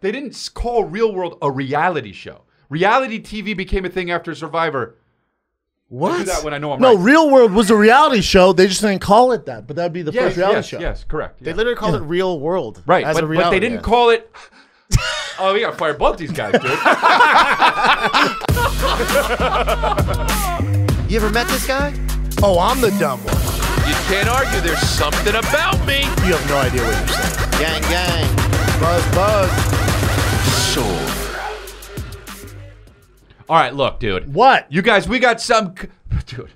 They didn't call Real World a reality show. Reality TV became a thing after Survivor. What? I do that when I know I'm no, right. Real World was a reality show. They just didn't call it that, but that'd be the Yes, first reality yes, show. yes, correct. They yeah. literally called it Real World. Right, as but, a but they didn't call it. oh, we got to fire both these guys, dude. You ever met this guy? Oh, I'm the dumb one. You can't argue there's something about me. You have no idea what you're saying. Gang, gang. Buzz, buzz. All right, look, dude. What? You guys, we got some. Dude.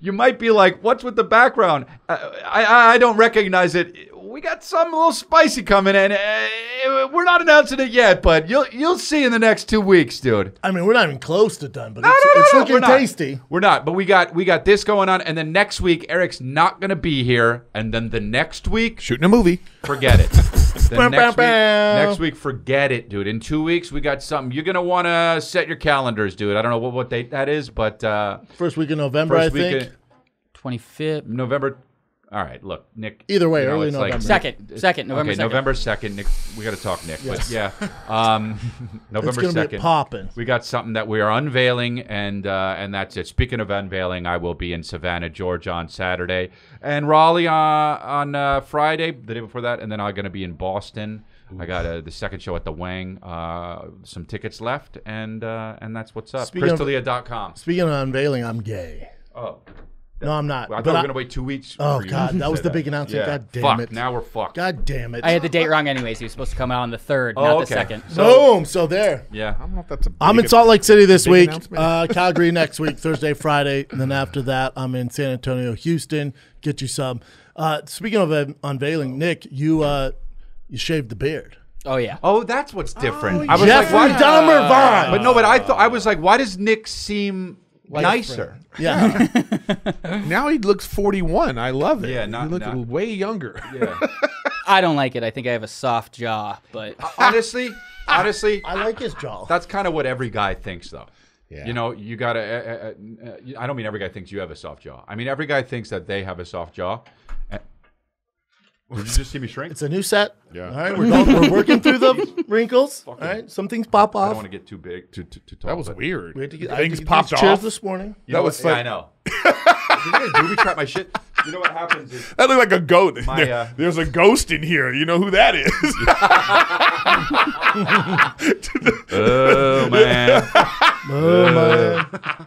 You might be like, what's with the background? I, I, I don't recognize it. We got some little spicy coming in. Uh, we're not announcing it yet, but you'll you'll see in the next two weeks, dude. I mean, we're not even close to done, but No, it's, no, no, it's no, looking we're not. tasty. We're not, but we got we got this going on, and then next week Erik's not gonna be here, and then the next week, Shooting a movie. forget it. Then Bam, next, bam, week, next week, forget it, dude. In two weeks, we got something. You're gonna want to set your calendars, dude. I don't know what, what date that is, but uh, First week of November, first I week think. 25th. November. All right, look, Nick. Either way, you know, early it's like- November. Second. Second. November okay, 2nd. November second. Nick, we got to talk, Nick. But yeah, um, November It's gonna be second. popping. We got something that we are unveiling, and uh, and that's it. Speaking of unveiling, I will be in Savannah, Georgia on Saturday, and Raleigh uh, on uh, Friday, the day before that, and then I'm going to be in Boston. I got uh, the second show at the Wang. Uh, some tickets left, and uh, and that's what's up. Speaking of- ChrisDelia.com. Speaking of unveiling, I'm gay. Oh, No, I'm not. I thought but we I- were going to wait two weeks. Oh, for you God, to that was the big announcement. Yeah. God damn Fuck, it. Now we're fucked. God damn it. I had the date wrong anyways. He was supposed to come out on the 3rd, Oh, not okay. the 2nd. Boom. So there. Yeah. I don't know if that's a. I'm in Salt Lake City this big week. announcement. Uh, Calgary next week, Thursday, Friday, and then after that, I'm in San Antonio, Houston. Get you some. Uh, speaking of uh, unveiling, Nick, you uh, you shaved the beard. Oh, yeah. Oh, that's what's different. I was Jeffrey like, why? Dahmer Vaughn. But no, but I thought I was like, why does Nick seem nicer? Yeah. now he looks 41. I love it. Yeah, not- you look not- way younger. Yeah. I don't like it. I think I have a soft jaw, but honestly, honestly, I like his jaw. that's kind of what every guy thinks, though. Yeah. You know, you gotta. Uh, uh, uh, I don't mean every guy thinks you have a soft jaw. I mean every guy thinks that they have a soft jaw. Uh, Did you just see me shrink? It's a new set. Yeah. All right, we're going, we're working through the wrinkles. All right, some things pop off. I don't want to get too big, too too, too tall. That was weird. We had to get, I had Things to get popped these chairs off. this morning. You know That was what? Yeah, fun. I know. Did you guys booby trap my shit? You know what happens is That looked like a goat. My, There- uh, there's a ghost in here. You know who that is? Oh man. Oh, man.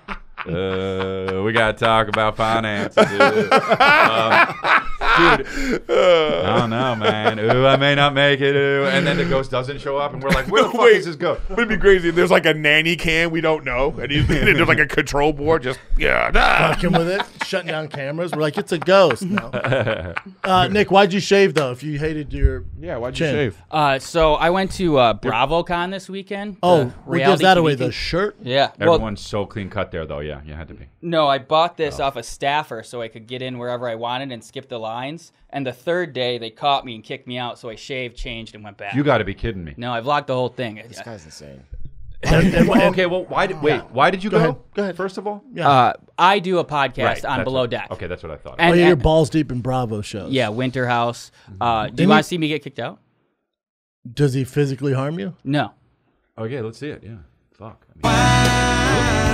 Uh, we gotta talk about finances. Dude. Um, dude, I don't know, man. Ooh, I may not make it. Ooh. And then the ghost doesn't show up, and we're like, where the fuck Wait. is this ghost? Would it be crazy if there's like a nanny cam we don't know, and, he, and there's like a control board just yeah. Nah. Fucking with it, shutting down cameras. We're like, it's a ghost. No. Uh, Nick, why'd you shave though? If you hated your Yeah, why'd Chin. you shave? uh, so I went to uh, BravoCon this weekend. oh, the what gives that away? The shirt. yeah. Well, Everyone's so clean cut there, though. Yeah, you had to be. no, I bought Oh. this off a staffer so I could get in wherever I wanted and skip the lines. And the third day they caught me and kicked me out, so I shaved, changed, and went back. You got to be kidding me. no, I vlogged the whole thing. This guy's insane. And- and- Well, okay, well, why did wait? Why did you go? ahead, go ahead. First of all, Uh, I do a podcast Right, on Below what- Deck. Okay, that's what I thought. Oh, And, yeah, you're balls deep in Bravo shows. yeah, Winter House. Uh, do you Didn't want to see me get kicked out? Does he physically harm you? No. okay, let's see it. Yeah, fuck. I mean,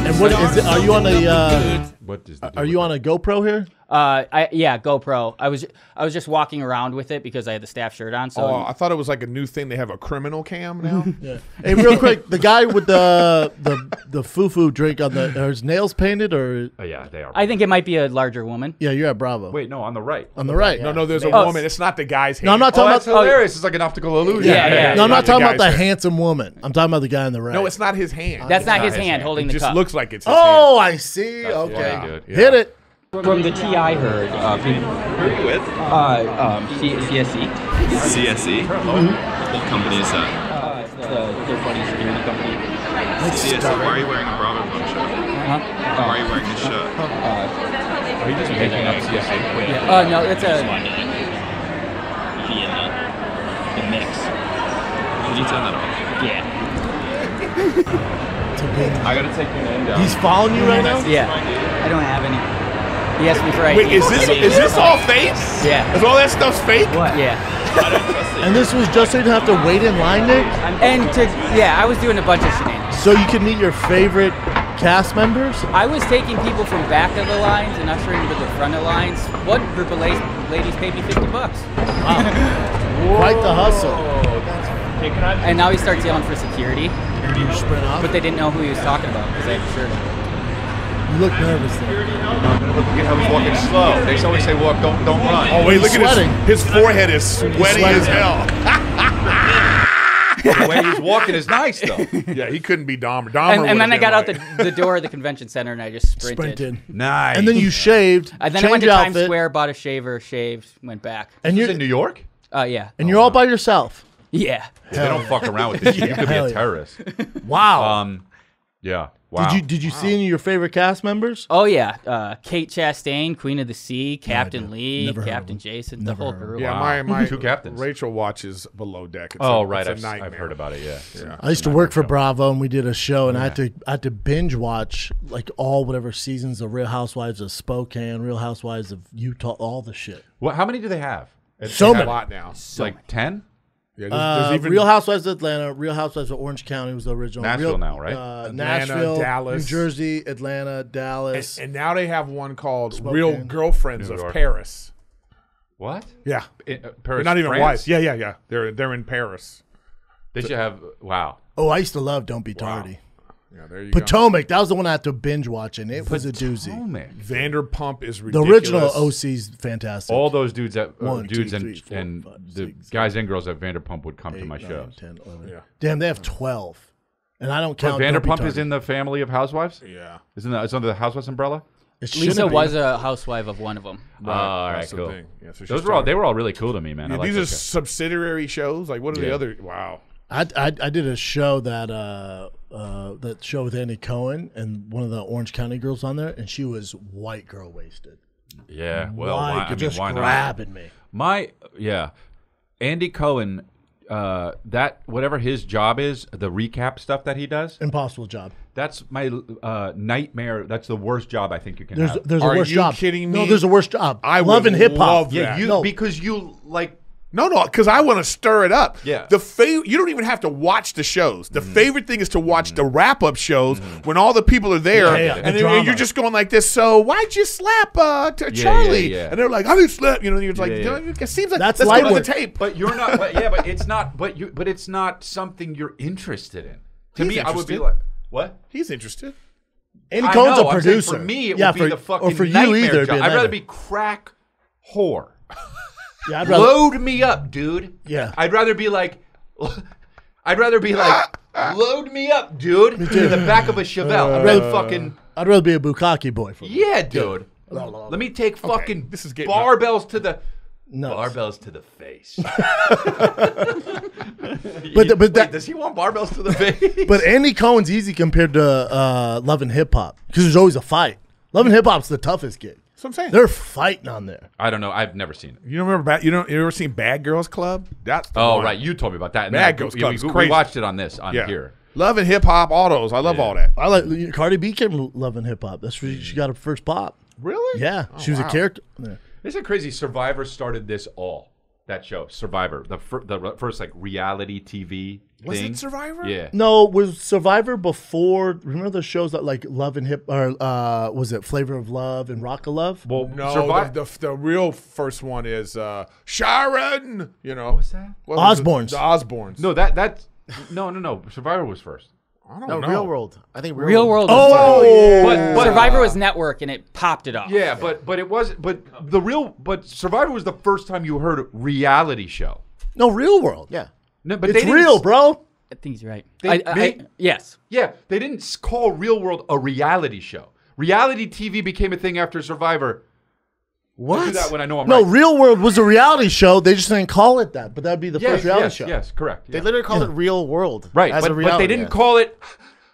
And what is it? Are you on a? Uh, what does? the deal are with you that? on a GoPro here? Uh, I yeah, GoPro. I was I was just walking around with it because I had the staff shirt on. So Oh, I thought it was like a new thing. They have a criminal cam now. Yeah. Hey, real quick, the guy with the the the foo foo drink on the are his nails painted or? Oh, yeah, they are. I think it might be a larger woman. Yeah, you're at Bravo. Wait, no, on the right. on the right. No, no, there's a Oh. woman. It's not the guy's hand. No, I'm not talking Oh, talking that's about. hilarious. It's like an optical illusion. Yeah, yeah. No, I'm Not not the talking about the hand. handsome woman. I'm talking about the guy on the right. No, it's not his hand. That's not not his his hand hand. holding it the just cup. looks like it's Oh, I see. Okay, Yeah, dude. Yeah. hit it. From the TI herd, uh, people, Who are you with? uh, um, C- CSE, CSE. What company is that? uh, it's the third party security company. CSE. Why are you wearing a Bravo Phone shirt? Huh? Why are you wearing this shirt? Are you just making up CSA? Uh, no, it's a Vienna, the mix. Can you turn that off? Yeah. I gotta take your name down. He's following you right now. Yeah. I don't have any. He asked me for ID. Wait, is this is this all fake? Yeah. Is all that stuff fake? What? Yeah. And this was just so you didn't have to wait in line, Nick, And to yeah, I was doing a bunch of shenanigans. so you could meet your favorite cast members. I was taking people from back of the lines and ushering them to the front of the lines. One group of ladies, ladies paid me 50 bucks. Quite the hustle. And now he starts yelling for security, You sprint off. but they didn't know who he was talking about because I had a shirt on. You look nervous there. Look at how he's walking slow. They always say walk, don't don't run. Oh wait, He's look at sweating. his his forehead is sweaty sweating. as hell. the way he's walking is nice though. yeah, he couldn't be Dahmer. Dahmer And, and then I would've got out the, the door of the convention center and I just sprinted. Sprinted. Nice. And then you shaved. And then I went to Times outfit, Square, bought a shaver, shaved, went back. and you're in New York. Uh, yeah. and you're all by yourself. Yeah. They don't fuck around with this. shit. You could be Hell a yeah. terrorist. Wow. Um, yeah. Wow. Did you did you see any of your favorite cast members? Oh yeah, uh, Kate Chastain, Queen of the Sea, Captain idea. Lee, Never heard of Captain him. Jason, Never the whole heard of crew. Yeah, my my Two captains. Rachel watches below deck. It's Oh a, right, it's I've, a I've nightmare. heard about it. Yeah. Yeah. I used to work for Bravo, and we did a show, and I had to I had to binge watch like all whatever seasons of Real Housewives of Spokane, Real Housewives of Utah, all the shit. What? How many do they have? It's So They A many. have, lot now. Like ten. Yeah, there's, there's Uh, even Real Housewives of Atlanta, Real Housewives of Orange County was the original. Nashville Real- now, right? Uh, Atlanta, Nashville, Dallas. New Jersey, Atlanta, Dallas. and, and now they have one called Spokane. Real Girlfriends New of York. Paris. What? Yeah, In, uh, they're Paris, not even France? wives. Yeah, yeah, yeah. They're they're in Paris. They should have. Wow. oh, I used to love Don't Be Tardy. Yeah, there you go. Potomac, that was the one I had to binge watch, and it was a doozy. Vanderpump is The ridiculous. original OC's fantastic. All those dudes that uh, One, two, dudes three, and four, and five, the six, guys and girls at Vanderpump would come to my nine, shows. 10, 11. Yeah. Damn, they have 12. And I don't But count. Don't Vanderpump is in the family of housewives. Yeah. Isn't that? It's under the housewives umbrella. It Lisa be. was a housewife of one of them. Oh, all right, That's the cool. thing. Yeah, so Those were all they were all really cool to me, man. Yeah, like these are subsidiary shows. Like, what are the other? Wow. I, I, I did a show that uh, uh, that show with Andy Cohen and one of the Orange County girls on there, and she was white girl wasted. Yeah. Well, White, why, I mean, just why not? grabbing me. My yeah, Andy Cohen. Uh, that whatever his job is, the recap stuff that he does. Impossible job. That's my uh, nightmare. That's the worst job I think you can There's have. there's Are a worse you job. kidding me? No, there's a worse job. I love in hip hop. yeah, you No. because you like No, no, because I want to stir it up. Yeah. The fav- you don't even have to watch the shows. The Mm-hmm. favorite thing is to watch the wrap up shows when all the people are there, Yeah, yeah, and, the then you're just going like this. So why'd you slap uh, t- yeah, Charlie? yeah. And they're like, I didn't slap. You know, and you're like, Yeah, yeah. It seems like That's let's light go to the tape. But you're not. But yeah, but it's not. But you. But it's not something you're interested in. To He's me, I would be like, what? He's interested. Andy I Cohen's know, a I'm saying producer. For me, it yeah, would be for, the fucking or for you nightmare either. it'd job. be a I'd rather be crack whore. Yeah, I'd rather. Load me up, dude. Yeah. I'd rather be like. I'd rather be like, load me up, dude, in the back of a Chevelle. I'd rather fucking, I'd rather be a bukkake boy. For yeah, dude. Let me take fucking this is getting- barbells to the No. barbells to the face. But the- but Wait, that- does he want barbells to the face? But Andy Cohen's easy compared to uh, Love and Hip Hop because there's always a fight. Love and Hip Hop's the toughest gig. That's what I'm saying. They're fighting on there. I don't know. I've never seen it. you don't remember? Bad, you don't. You ever seen Bad Girls Club? That's the Oh one. right, you told me about that. And Bad then Girls we, Club we, we crazy. watched it on this on Yeah. here. Love and hip hop autos. I love all that. I like Cardi B came to Love and Hip Hop. That's where she got her first pop. Really? Yeah, oh, she was wow. a character. Yeah. Isn't it crazy? Survivor started this all. That show, Survivor, the fir- the first like reality TV Was thing. it Survivor? Yeah. No, was Survivor before? Remember the shows that like Love and Hip or uh, was it Flavor of Love and Rock of Love? Well, No, Survivor. the, the, the real first one is uh, Sharon. You know, what's that? Osbournes. The, Osbournes. no, that that's no, no, no. Survivor was first. I don't No, know. Real World. I think Real, Real World. World. Was Oh, But, but Survivor was network and it popped it off. Yeah, but but it was but the real but Survivor was the first time you heard reality show. no, Real World. Yeah. No, but it's they didn't real, bro. I think he's right. They- I, I, they- I- yes. Yeah, they didn't call Real World a reality show. Reality TV became a thing after Survivor. I do that when I know I'm No, right. Real World was a reality show. They just didn't call it that, but that'd be the yes, first reality yes, show. yes, correct. They yeah. literally called it Real World. Right, As but, a but they didn't call it.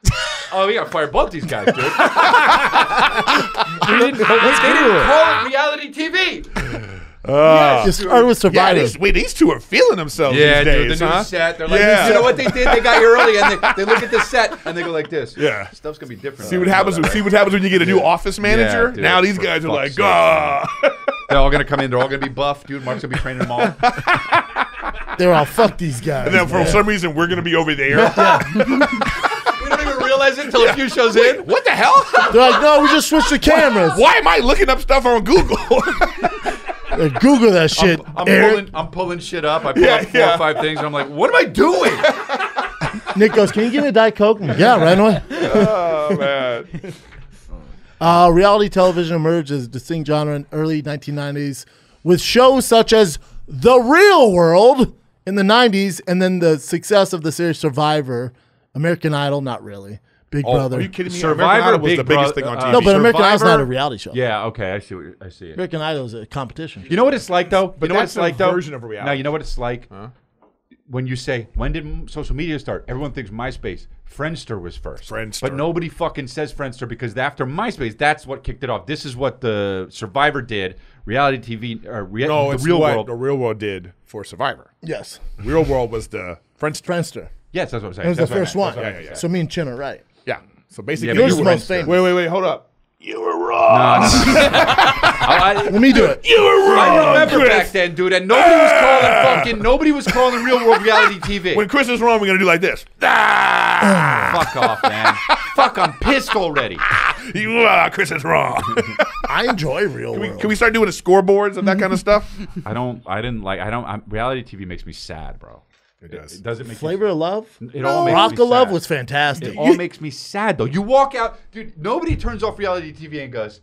oh, we gotta fire both these guys, dude. they didn't, they didn't call it reality TV. Uh, Just start with yeah, these, wait, these two are feeling themselves Yeah, these dude, days, the new huh? set. They're like, Yeah. you know what they did? They got here early, and they, they look at the set and they go like this. Yeah. stuff's gonna be different. See what happens. See what happens when you get a new office manager. Yeah, dude, now these guys are like, ah. They're all gonna come in. They're all gonna be buff, dude. Mark's gonna be training them all. They're all fuck these guys. and then for man. some reason we're gonna be over there. we don't even realize it until a few shows in. What the hell? They're like, no, we just switched the cameras. Why am I looking up stuff on Google? Like, Google that shit. I'm Erik. pulling, I'm pulling shit up. I pull Yeah, up four yeah. or five things, and I'm like, what am I doing? Nick goes, can you give me a Diet Coke? I'm like, yeah, right away. oh man. Uh, reality television emerged as a distinct genre in early 1990s with shows such as The Real World in the 90s and then the success of the series Survivor, American Idol, not really, Big Oh, Brother. are you kidding me? Survivor, American was Big the biggest Bro- thing on uh, TV. no, but American Idol's not a reality show. Yeah, okay, I see. What, I see it. American Idol is a competition. You know what it's like though. But you know what that's it's a like though. version of reality. No, you know what it's like. When you say when did social media start? Everyone thinks MySpace. Friendster was first. Friendster. But nobody fucking says Friendster because after MySpace, that's what kicked it off. This is what the Survivor did. Reality TV, or rea- no, the it's real what world. the real world did for Survivor. Yes. Real world was the Friendster. Friendster. yes, that's what I'm saying. It was the That's what I first one. That's what I Yeah, yeah, yeah. So me and Chin are right. Yeah. So basically, Yeah, but Yours you is the were most famous. wait, wait, wait. Hold up. You were wrong. I, I- Let me do it. You were wrong. I remember Chris. back then, dude, and nobody was calling fucking. Nobody was calling the real world reality TV. When Chris is wrong, we're gonna do like this. Ah, Fuck off, man. Fuck, I'm pissed already. you, ah, Chris is wrong. I enjoy Real Can we, World. can we start doing the scoreboards and that kind of stuff? I don't. I didn't like. I don't. I'm, reality TV makes me sad, bro. It does. It doesn't make Flavor of Love? It all makes Rock me of Love was fantastic. It all makes me sad though. You walk out, dude. Nobody turns off reality TV and goes,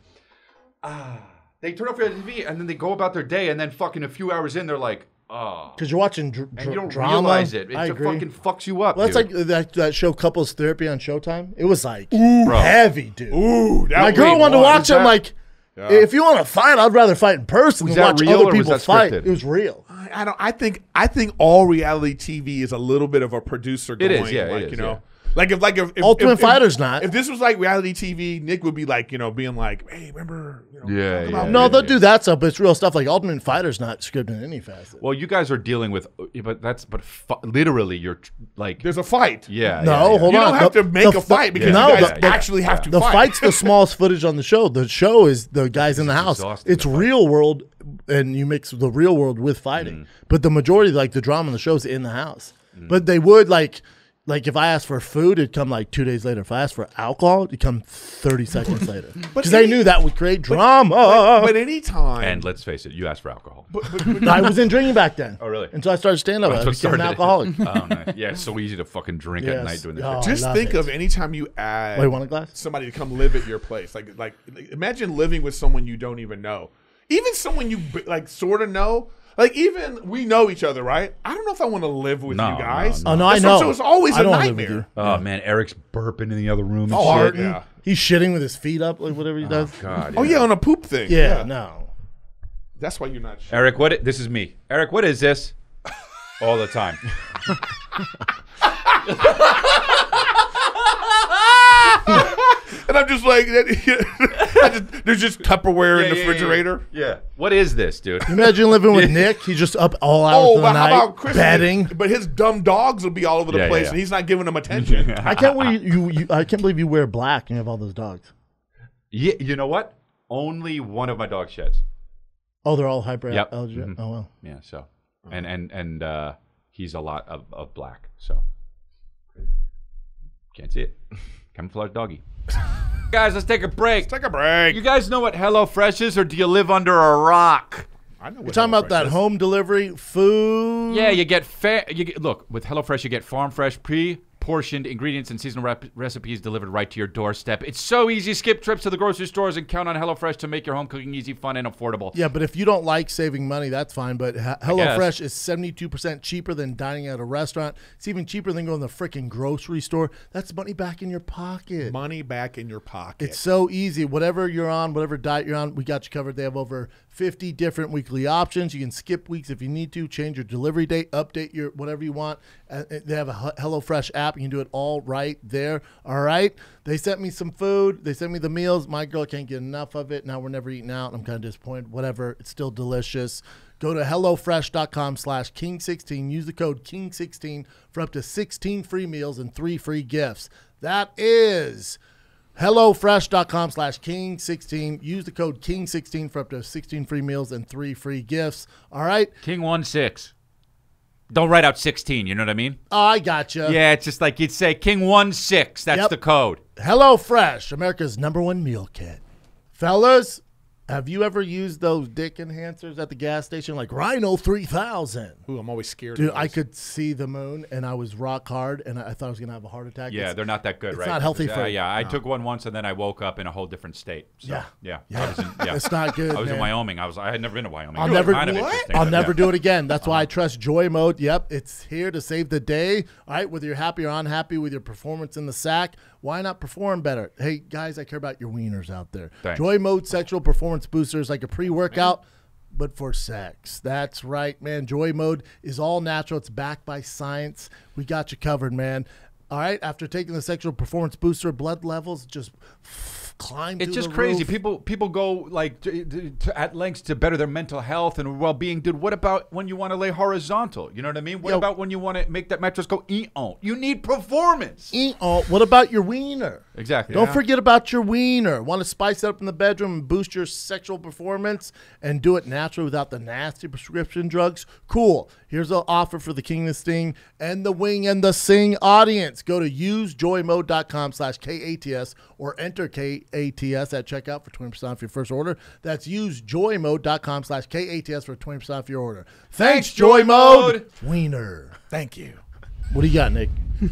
ah. They turn off reality TV and then they go about their day, and then fucking a few hours in, they're like, oh. Because you're watching dr- And you don't drama. realize it. It I just agree. fucking fucks you up. Well, that's dude. like that, that show Couples Therapy on Showtime. It was like Bro. heavy, dude. Ooh, that My girl wait, wanted to watch it. I'm that- like, if you want to fight, I'd rather fight in person Was than watch other people fight. scripted? It was real. I don't. I think. I think all reality TV is a little bit of a producer. It Going, is, yeah, Like is, you know, yeah. Like if like if, if Ultimate if, if- Fighter's not. If this was like reality TV, Nick would be like you know being like, hey, remember? You know, Yeah, talk yeah. about No, yeah, they'll yeah. do that stuff, but it's real stuff. Like Ultimate Fighter's not scripted in any facet. Well, you guys are dealing with, but that's but fu- literally you're like, There's a fight. yeah. No, yeah, yeah. hold You on. don't have The- to make the a fight because no, you guys the- the- actually have to The fight. fight's the smallest footage on the show. The show is the guys in the house. It's the fight. real world, and you mix the real world with fighting. Mm. But the majority, like the drama in the show, is in the house. Mm. But they would like, like if I asked for food, it'd come like two days later. If I asked for alcohol, it'd come thirty seconds later. Because they knew that would create drama. But anytime, And let's face it, you asked for alcohol. I was in drinking back then. Oh, really? Until I started stand up, oh, I became an started it. alcoholic. oh, nice. Yeah, it's so easy to fucking drink Yes. at night doing this. Oh, just think it. of anytime you add Wait, want a glass? somebody to come live at your place. Like, like, imagine living with someone you don't even know, even someone you like sort of know. Like, even we know each other, right? I don't know if I want to live with No, you guys. no, Oh no, I So- know. So it's always I a don't wanna live with nightmare. you. Oh man, Erik's burping in the other room and Oh, shit. yeah. He's shitting with his feet up, like whatever he oh, does. God. Oh yeah, on a poop thing. Yeah, no. That's why you're not. Sure. Erik, what? i- This is me. Erik, what is this? All the time. And I'm just like, I just, there's just Tupperware in the refrigerator. Yeah. What is this, dude? Imagine living with Nick. He's just up all hours Oh, of the but how night about Chris? betting. But his dumb dogs will be all over the Yeah, yeah, place, yeah. and he's not giving them attention. I can't believe you, you. I can't believe you wear black and you have all those dogs. Yeah, you know what? Only one of my dogs sheds. Oh, they're all hyper Yep. allergic. Mhm. Oh well. Yeah. So, and and and uh, he's a lot of, of black. So can't see it. Camouflage doggy. guys, let's take a break. Take a break. You guys know what HelloFresh is, or do you live under a rock? I know We're talking about HelloFresh that is. home delivery food. Yeah, you get fair. You get, look with HelloFresh, you get farm fresh, pre-portioned ingredients and seasonal rep- recipes delivered right to your doorstep. It's so easy. Skip trips to the grocery stores and count on HelloFresh to make your home cooking easy, fun, and affordable. Yeah, but if you don't like saving money, that's fine. But Ha- guess. HelloFresh is 72% cheaper than dining at a restaurant. It's even cheaper than going to the freaking grocery store. That's money back in your pocket. money back in your pocket. It's so easy. Whatever you're on, whatever diet you're on, we got you covered. They have over 50 different weekly options. You can skip weeks if you need to, change your delivery date, update your whatever you want. Uh, they have a H- HelloFresh app. You can do it all right there. All right. They sent me some food. They sent me the meals. My girl can't get enough of it. Now we're never eating out. I'm kind of disappointed. Whatever. It's still delicious. Go to HelloFresh.com slash King16. Use the code King16 for up to 16 free meals and three free gifts. That is HelloFresh.com slash King16. Use the code King16 for up to 16 free meals and three free gifts. All right. King one six. Don't write out sixteen. You know what I mean? Oh, I gotcha. Yeah, it's just like you'd say King one six. That's Yep. the code. Hello Fresh, America's number one meal kit. Fellas, have you ever used those dick enhancers at the gas station like Rhino 3000? Ooh, I'm always scared. Dude, I could see the moon and I was rock hard and I thought I was going to have a heart attack. Yeah, It's- they're not that good, it's right? not healthy for you. yeah. I took one once and then I woke up in a whole different state. So, Yeah. yeah, Yeah. In, yeah. It's not good, I was in. Wyoming. I was. I had never been to Wyoming. I'll never, kind interesting, I'll never yeah. Uh-huh. do it again. That's why I trust Joy Mode. Yep, it's here to save the day. All right, whether you're happy or unhappy with your performance in the sack, why not perform better? Hey guys, I care about your wieners out there. Thanks. Joy Mode sexual performance boosters like a pre-workout. But for sex. That's right, man. Joy Mode is all natural. It's backed by science. We got you covered, man. All right. After taking the sexual performance booster, blood levels just climb. It's just crazy. roof. People people go like to, to, to- at lengths to better their mental health and well being. Dude, what about when you want to lay horizontal? You know what I mean? What Yo. about when you want to make that mattress go eat on? You need performance. Oh, what about your wiener? Exactly. Don't forget about your wiener. Want to spice it up in the bedroom and boost your sexual performance and do it naturally without the nasty prescription drugs? Cool. Here's an offer for the King, of the Sting, and the Wing and the Sing audience. Go to usejoymode.com slash KATS or enter KATS at checkout for 20% off your first order. That's usejoymode.com slash KATS for 20% off your order. Thanks, Thanks, Joy Joy Mode. Mode. Wiener. Thank you. What do you got, Nick?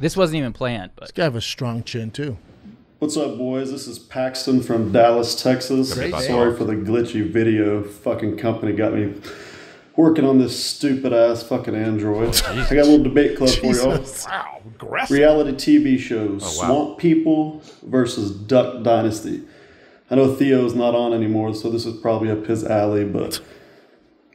This wasn't even planned, but This guy have a strong chin, too. What's up, boys? This is Paxton from Dallas, Texas. Great day. Sorry for the glitchy video. Fucking company got me working on this stupid ass fucking Android. I got a little debate club for y'all. Oh. Wow, aggressive. Reality TV shows Oh, wow. Swamp People versus Duck Dynasty. I know Theo's not on anymore, so this is probably up his alley, but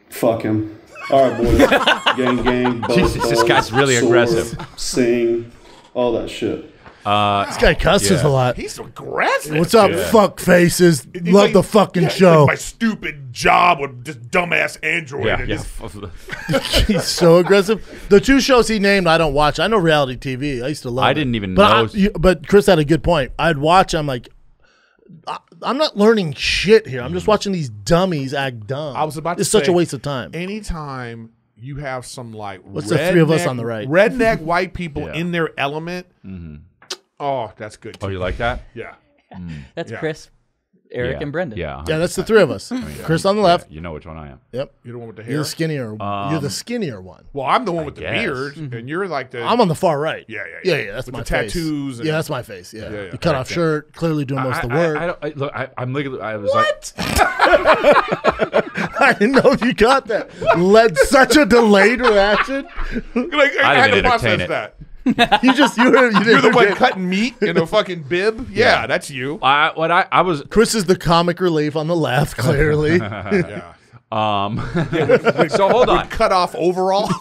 fuck him. All right, boys. gang, gang. Buzz, Jesus, this buzz, guy's really sword, aggressive. Sing, all that shit. Uh, This guy cusses Yeah. a lot. He's aggressive. What's up, fuck faces? He's Love like- the fucking yeah, show. Like my stupid job with this dumbass Android. yeah, and yeah. this- He's so aggressive. The two shows he named, I don't watch. I know reality TV. I used to love. I it. didn't even but know- I- you- but Chris had a good point. I'd watch. I'm like, I, I'm not learning shit here. I'm just watching these dummies act dumb. I was about to It's such say, a waste of time. Anytime you have some like What's the three of us on the right? redneck white people Yeah. in their element. Oh, that's good. Oh, you like that? Yeah. that's Yeah. Chris, Erik, yeah. and Brendan. Yeah. Yeah, that's the three of us. Chris on the left. Yeah, you know which one I am. Yep. You're the one with the hair. You're hair. the skinnier. you're Um, the skinnier one. well, I'm the one with the guess. beard, and you're like the. I'm on the far right. Yeah, yeah, yeah. yeah. yeah that's With my the face. tattoos and- yeah, that's my face. Yeah, Yeah, yeah. the cut off shirt, clearly doing most of the I- work. I, don't, I, look, I, I'm legally. I was like, I didn't know if you got that. Led such a delayed reaction. like, I, I had didn't to process it. that. You just you were you didn't You're the one forget. cutting meat in a fucking bib. Yeah, that's you. I, what I, I was. Chris is the comic relief on the left, clearly. Yeah. Um. so hold on. Cut off overalls.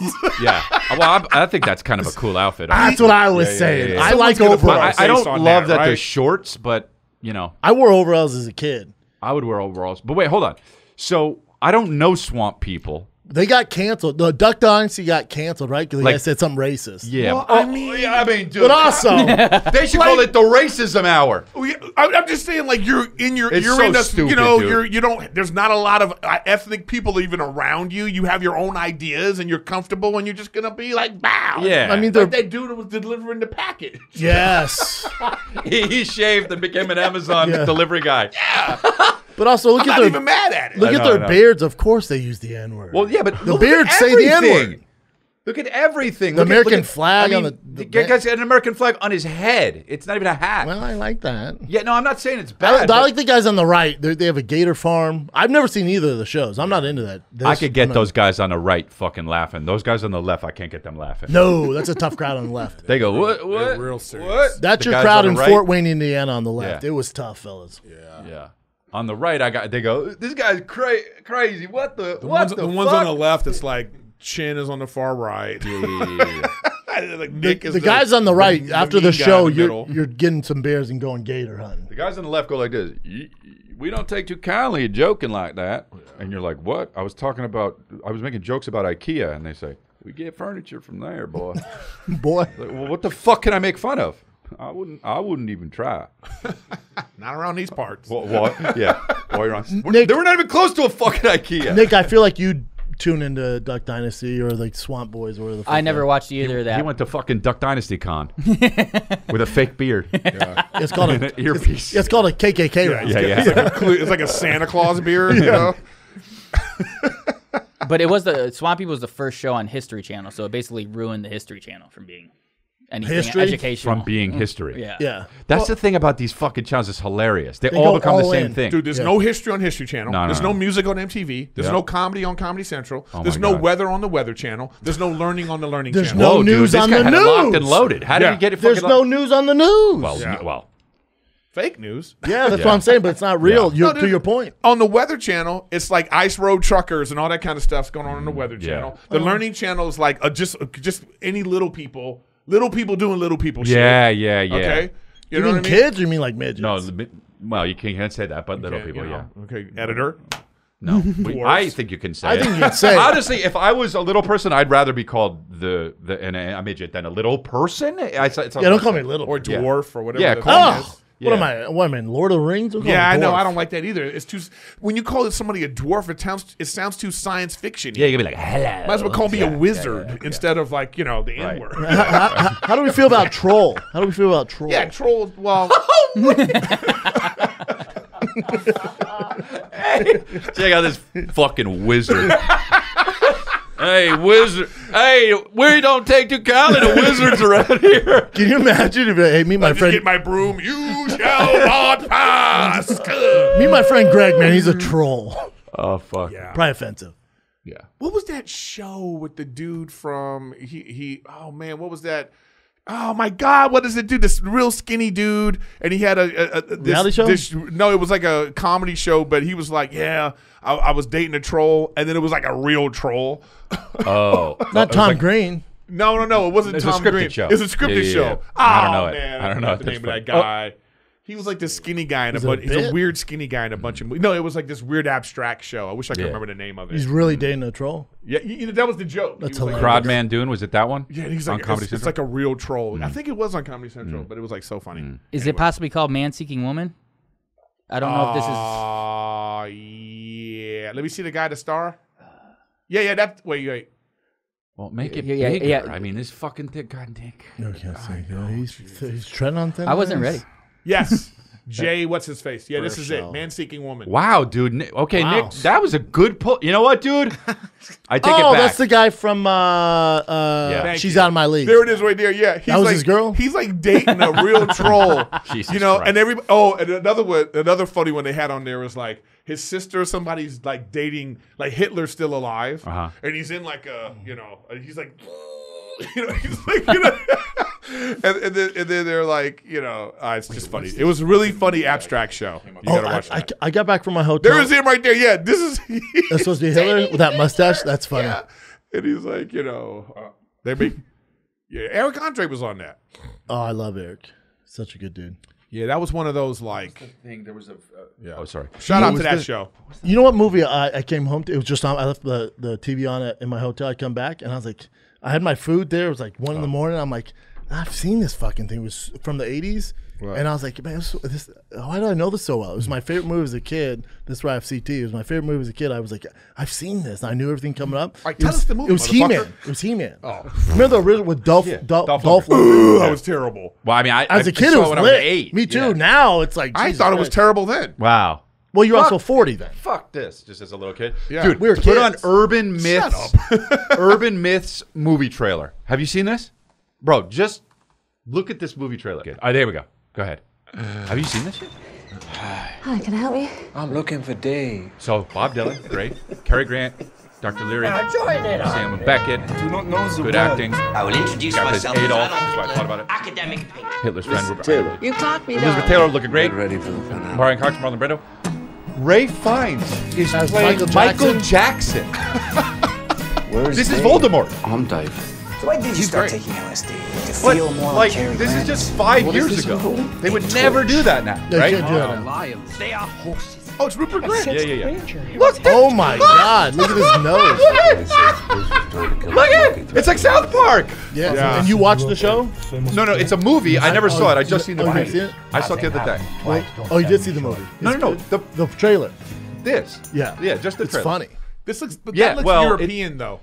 Yeah. Well, I, I think that's kind of a cool outfit. I, That's what I was Yeah, yeah, saying. yeah, yeah. I like Someone's overalls. I, I don't love that, that, they're shorts, but you know, I wore overalls as a kid. I would wear overalls. But wait, hold on. So I don't know swamp people. They got canceled. The Duck Dynasty got canceled, right? Because Like- they said something racist. Yeah. Well, I mean- yeah, I mean, dude, But also, they should call it the racism hour. Oh, I- I'm just saying, like you're in your, It's you're so in a, stupid, you know, dude. you're you don't. There's not a lot of uh, ethnic people even around you. You have your own ideas, and you're comfortable, and you're just gonna be like, bow. Yeah. I mean, they're like that dude was delivering the package. yes. He, he shaved and became an Amazon Yeah. delivery guy. But also, look I'm at not their even mad at it. look I at know, their I know. beards. Of course, they use the N word. Well, yeah, but The look at beards say the everything. N-word. Look at everything. The Look at- American look at- flag I on mean, the- the the guy's got an American flag on his head. It's not even a hat. Well, I like that. yeah, no, I'm not saying it's I, bad. I but like the guys on the right. They're, they have a gator farm. I've never seen either of the shows. I'm not into that. I This- could get I'm not- uh, those guys on the right fucking laughing. Those guys on the left, I can't get them laughing. No, that's a tough crowd on the left. They go, what? What? They're real serious. What? That's The your guys crowd on in the right- Fort Wayne, Indiana, on the left. Yeah. It was tough, fellas. Yeah. Yeah. On the right, I got. They go. This guy's cra- crazy. What the? The what ones, the, the ones fuck? on the left, it's like chin is on the far right. Yeah, yeah, yeah, yeah. like The, is the guys on the right the after mean the show, the you're you're getting some bears and going gator hunting. The guys on the left go like this. "Y- y- We don't take too kindly at joking like that. And you're like, what? I was talking about, I was making jokes about IKEA. And they say, we get furniture from there, boy. Boy, like, well, what the fuck can I make fun of? I wouldn't. I wouldn't even try. Not around these parts. What? what? Yeah. While you're on, we're, Nick- they were not even close to a fucking IKEA. Nick, I feel like you tune into Duck Dynasty or like Swamp Boys or the. I never watched either of that. He went to fucking Duck Dynasty Con with a fake beard It's called a an earpiece. It's called a KKK Yeah, round. it's, Yeah, like, yeah. It's, like a, clu- it's like a Santa Claus beard, you know? but it was the Swampy was the first show on History Channel, so it basically ruined the History Channel from being anything History? educational. from being history. Mm. yeah. Yeah. That's the thing about these fucking channels. It's hilarious. They, They all go become the same in. thing. Dude, there's Yeah. no history on History Channel. No, no, there's no. no, music on MTV. There's Yeah. no comedy on Comedy Central. Oh there's my no God. weather on the Weather Channel. There's no learning on the Learning There's Channel. no Whoa, dude, news this on guy the had it locked news. and loaded. How did Yeah. he get it? There's no locked? news on the news. Well, Yeah. well, Fake news. yeah, that's Yeah. what I'm saying, but it's not real. Yeah. You're, No, to your point. On the Weather Channel, it's like ice road truckers and all that kind of stuff's going on on the Weather Mm, yeah. Channel. The Learning Channel is like uh, just just any little people, little people doing little people shit. yeah, yeah, yeah. Okay. You, You, know mean what I mean? kids or you mean like midgets? No, well, you can't, can't say that, but little people, you yeah. Okay, editor. No, I think you can say. I it. think you can say it. Honestly, if I was a little person, I'd rather be called the the an, a midget than a little person. I, it's, it's yeah, don't call me little. Or Yeah. dwarf or whatever. Yeah, call oh. thing me- is. Oh, what am I? What am I? Lord of the Rings? Don't Yeah, I know. I don't like that either. It's too. When you call somebody a dwarf, it sounds it sounds too science fiction. Yeah, you can be like, hello. Might as well call me Yeah, a wizard yeah, yeah. instead of like you know the Right. N word. how, how- how do we feel about troll? How do we feel about troll? yeah, trolls. Well, oh, Check out this fucking wizard. hey, wizard. Hey, we don't take too kindly to wizards around here. Can you imagine if hey, meet my just friend get my broom. You shall not pass. meet my friend Greg? Man, he's a troll. Oh fuck. Yeah. Probably offensive. Yeah. What was that show with the dude from he he? Oh man, what was that? Oh my God, what does it do? This real skinny dude, and he had a, a, a this, Reality show? This, no, it was like a comedy show, but he was like, "Yeah, I, I was dating a troll," and then it was like a real troll. Oh. Not Tom Green. No, no, no, it wasn't It's a Tom scripted Green. show. It's a scripted Yeah, yeah, show. Oh I don't know it. I don't know the name of that funny. Oh, guy. He was like this skinny guy in a Was it a bunch. He's a weird skinny guy in a bunch of movies. No, it was like this weird abstract show. I wish I could Yeah. remember the name of it. He's really dating a troll. yeah, you, you know, that was the joke. He That's was like- hilarious. Crodman Dune was it that one? Yeah, he's on Comedy it's, it's like a real troll. Mm. I think it was on Comedy Central, but it was like so funny. Is it possibly called Man Seeking Woman? I don't know if this is. Uh, yeah. Let me see the guy, the star. Yeah, yeah. That wait, wait. well, make it Yeah, yeah, bigger. yeah. I mean, this fucking thing, God, Nick. No, can't say. Yeah, he's, he's treading on thin I wasn't ready. Yes, Jay. What's his face? Yeah, this is it. Man seeking woman. Wow, dude. Nick, okay, Wow. Nick, that was a good pull. You know what, dude? I take Oh, it back. Oh, that's the guy from uh, uh, Yeah. Thank She's you. out of my league. There it is, right there. Yeah, he's That was like, his girl? He's like dating a real troll. Jesus you know, Christ. and every oh, and another one, another funny one they had on there was like his sister. Somebody's like dating, like Hitler's still alive, Uh-huh. and he's in like a, you know, he's like, you know, he's like, you know, and, and then and then they're like, you know, uh, it's just funny. It was a really funny abstract show. You Oh, gotta I, watch I, that. I got back from my hotel. there is him right there. Yeah, this is. That's supposed to be Hitler with that mustache. That's funny. Yeah. And he's like, you know, uh, they make. Yeah, Eric Andre was on that. Oh, I love Eric. Such a good dude. Yeah, that was one of those like. thing. There was a. yeah. Oh, sorry. Shout What out to that the- show. You know what movie I, I came home to? It was just on. I left the, the TV on it in my hotel. I come back and I was like, I had my food there. It was like one Oh. in the oh. morning. I'm like, I've seen this fucking thing. It was from the 80s. And I was like, man, this, this, why do I know this so well? It was my favorite movie as a kid. This is why I have CT. It was my favorite movie as a kid. I was like, I've seen this. I knew everything coming up. right, It tell was- us the movie, It was He Man. It was He Man. Oh. Remember the original with Dolph, Dolph, Dolph Dolph, Lundgren. Lundgren? That was terrible. Well, I mean, I, As a a kid, it was when I lit. was eight. Me too. Yeah. Now it's like I thought it was Christ. terrible then. Wow. Well, you're also Fuck. 40 then. Fuck this, just as a little kid. Yeah. Dude, We were put on. Urban Myths. Urban Myths movie trailer. Have you seen this? Bro, just look at this movie trailer. All right, there we go. Go ahead. Have you seen this shit? Hi, can I help you? I'm looking for Dave. So, Bob Dylan, great. Cary Grant, Dr. Leary, I joined it. Sam Beckett, good acting. I will introduce Got this myself as Adolf, Adolf that's why I thought about it. academic painter. Hitler's friend, Robert Taylor. You caught me Elizabeth down. Taylor looking great. Get ready for the finale. Brian Cox, Marlon Brando. Ralph Fiennes is As playing Michael Michael Jackson. Where's This is Dave? Voldemort. I'm Dave. So why did you He's start great. taking LSD? To But, feel more like, like this is just five What is years ago. involving? They would A never do that now, They right? can't do that now. Lions. They are horses. Oh, it's Rupert Grint. Yeah, yeah, yeah. Look, oh my God! Look at his nose. Look at it. It's like South Park. Yeah. Yeah. And you watched the show? No, no, it's a movie. I never saw it. I just seen the Oh, you movie. seen it? I saw it the other day. Oh, you did see the movie? No, no, no. The The trailer. this. Yeah. Yeah, just the It's funny. This looks, but Yeah, that looks well, it- European though.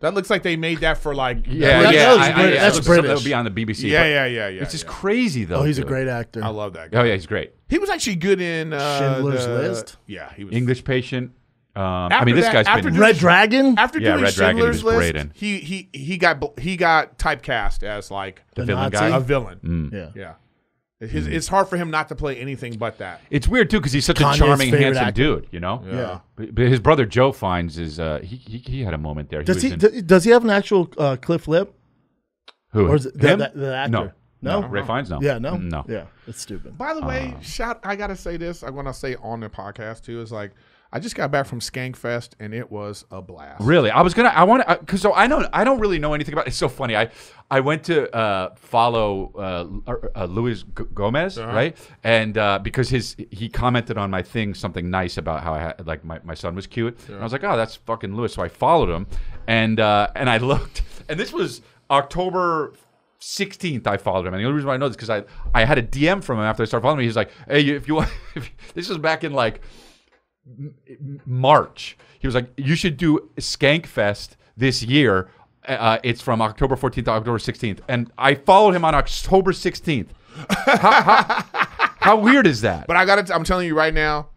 That looks like they made that for like. Yeah, That- yeah. that I- I- yeah, that's it British. That would be on the BBC. Yeah, yeah, yeah, yeah. It's just yeah. crazy though. Oh, he's a great actor. I love that guy. Oh yeah, he's great. He was actually good in uh, Schindler's the- List? Yeah, he was. English patient. Um, I mean, this that- guy's after been. doing- Red Dragon. After Yeah, doing Red Dragon, he Schindler's was List, great in. he he he got he got typecast as like the The villain Nazi? guy. a villain. Mm. Yeah. Yeah, His, it's hard for him not to play anything but that. It's weird too because he's such Kanye's a charming, handsome actor. dude. You know. Yeah. But, but his brother Joe Fiennes is uh, he, he he had a moment there. Does was he? in- Does he have an actual uh, cliff lip? who? Or is it the, him? the, the actor? No. No. Ralph Fiennes. No. Yeah. No. Mm, No. Yeah. It's stupid. By the way, Uh. shout! I gotta say this. I want to say on the podcast too. Is like I just got back from Skankfest and it was a blast. Really, I was gonna. I want to because so I don't. I don't really know anything about. It's so funny. I I went to uh, follow uh, uh, Luis G- Gomez, Uh-huh. right? And uh, because his he commented on my thing something nice about how I had like my, my son was cute, and I was like, oh, that's fucking Luis. So I followed him, and uh, and I looked, and this was October. 16th, I followed him, and the only reason why I know this because I I had a DM from him after I started following him. He's like, "Hey, if you want, if, this was back in like March. He was like, "You should do Skankfest this year. Uh, it's from October 14th to October 16th." And I followed him on October 16th. how, how, how weird is that? But I got to I'm telling you right now,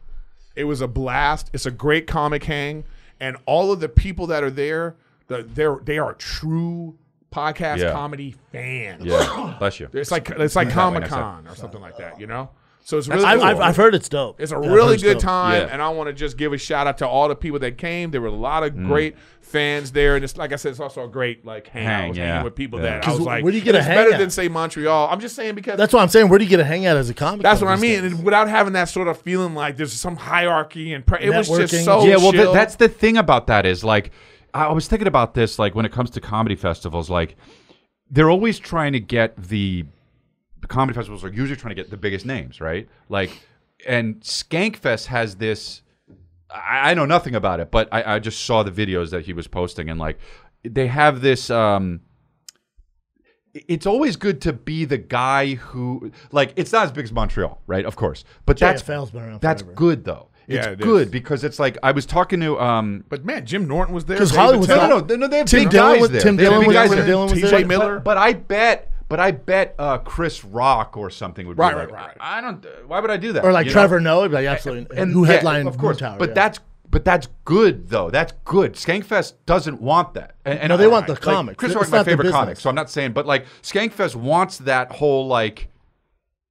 it was a blast. It's a great comic hang, and all of the people that are there, the, they're they are true podcast Yeah. comedy fans. yeah, bless you. It's like it's like Comic Con or something like that, you know. So it's really I've, cool. I've, I've heard it's dope. It's a Yeah, really good time, Yeah. and I want to just give a shout out to all the people that came. There were a lot Mm. of great fans there, and it's like I said, it's also a great like hang. Hang, yeah. with people Yeah. that I 'Cause was like, where do you get a hang better at? than say Montreal. I'm just saying because That's what I'm saying. Where do you get a hangout as a comic? that's what I mean, and without having that sort of feeling like there's some hierarchy and pre- it was just Networking. so yeah, well, th- that's the thing about that is like, I I was thinking about this, like when it comes to comedy festivals, like they're always trying to get the, the comedy festivals are usually trying to get the biggest names, right? Like, and Skankfest has this. I, I know nothing about it, but I, I just saw the videos that he was posting, and like, they have this. um it's always good to be the guy who like it's not as big as Montreal, right? Of course. But that's JFL's been around that's forever. good though. It's Yeah, it is. good because it's like I was talking to um but man, Jim Norton was there. 'Cause Dave Hollywood's Attell. no, no, no, no, they have Tim big Dillon guys was- there. Tim Dillon big was guys there. there. Tim Dillon TJ. Miller. But, but I bet, but I bet uh, Chris Rock or something would be Right, like, right, right. I don't. Why would I do that? Or like You know? Trevor Noah, like absolutely. and who yeah, headlined of course. Tower, but yeah. that's but that's good though. That's good. Skankfest doesn't want that. And, and No, they want the like, comics. Chris Rock's my favorite comic, so I'm not saying. But like Skankfest wants that whole like.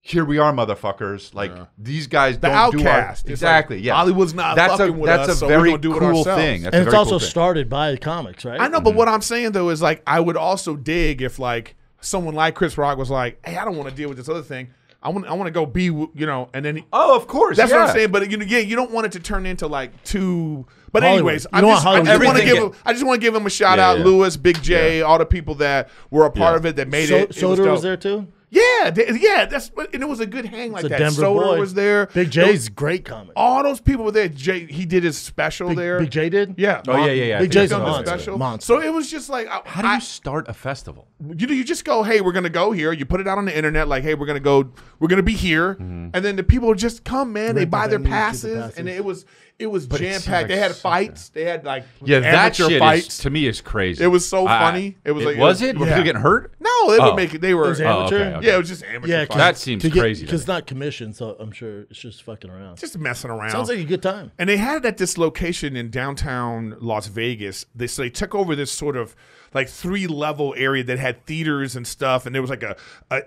Here we are, motherfuckers! Like these guys The don't do our outcast. It's like, exactly. yeah, Hollywood's not that's fucking a with that's us, a so very do cool thing. That's and it's also cool started by comics, right? I know, but what I'm saying though is like I would also dig if like someone like Chris Rock was like, "Hey, I don't want to deal with this other thing. I want I want to go be you know," and then he, Oh, of course. that's what. I'm saying. But you know, yeah, you don't want it to turn into like too. But Hollywood. anyways, I just, I just want to give him. I just want to give him a shout Yeah, out, yeah. Luis, Big Jay, all the people that were a part Yeah. of it that made So, it. it was was, there too. Yeah, th- yeah. That's and it was a good hang like It's a that. Dan Soder boy. was there. Big Jay's great comic. All those people were there. Jay, he did his special Big, there. Big Jay did. Yeah. Oh, yeah, yeah, yeah. Big Jay's I a saw done that. the monster. special. monster. So it was just like I- How do I- you start a festival? you know, you just go, hey, we're gonna go here. You put it out on the internet, like, hey, we're gonna go, we're gonna be here, Mm-hmm. and then the people just come, man. They Rent the buy their venues, get the passes, passes. and it was it was jam packed. like they had fights. They had like Yeah, that amateur shit fights. is, to me is crazy. It was so I- funny. It was like- was it? Were yeah. people getting hurt? no, it Oh. would make it. They were It was Oh, amateur. okay, okay. yeah, it was just amateur. Yeah, fights. That seems crazy to because it's me. not commissioned, so I'm sure it's just fucking around. just messing around. Sounds like a good time. And they had it at this location in downtown Las Vegas. They so they took over this sort of like three level area that had theaters and stuff, and there was like a a,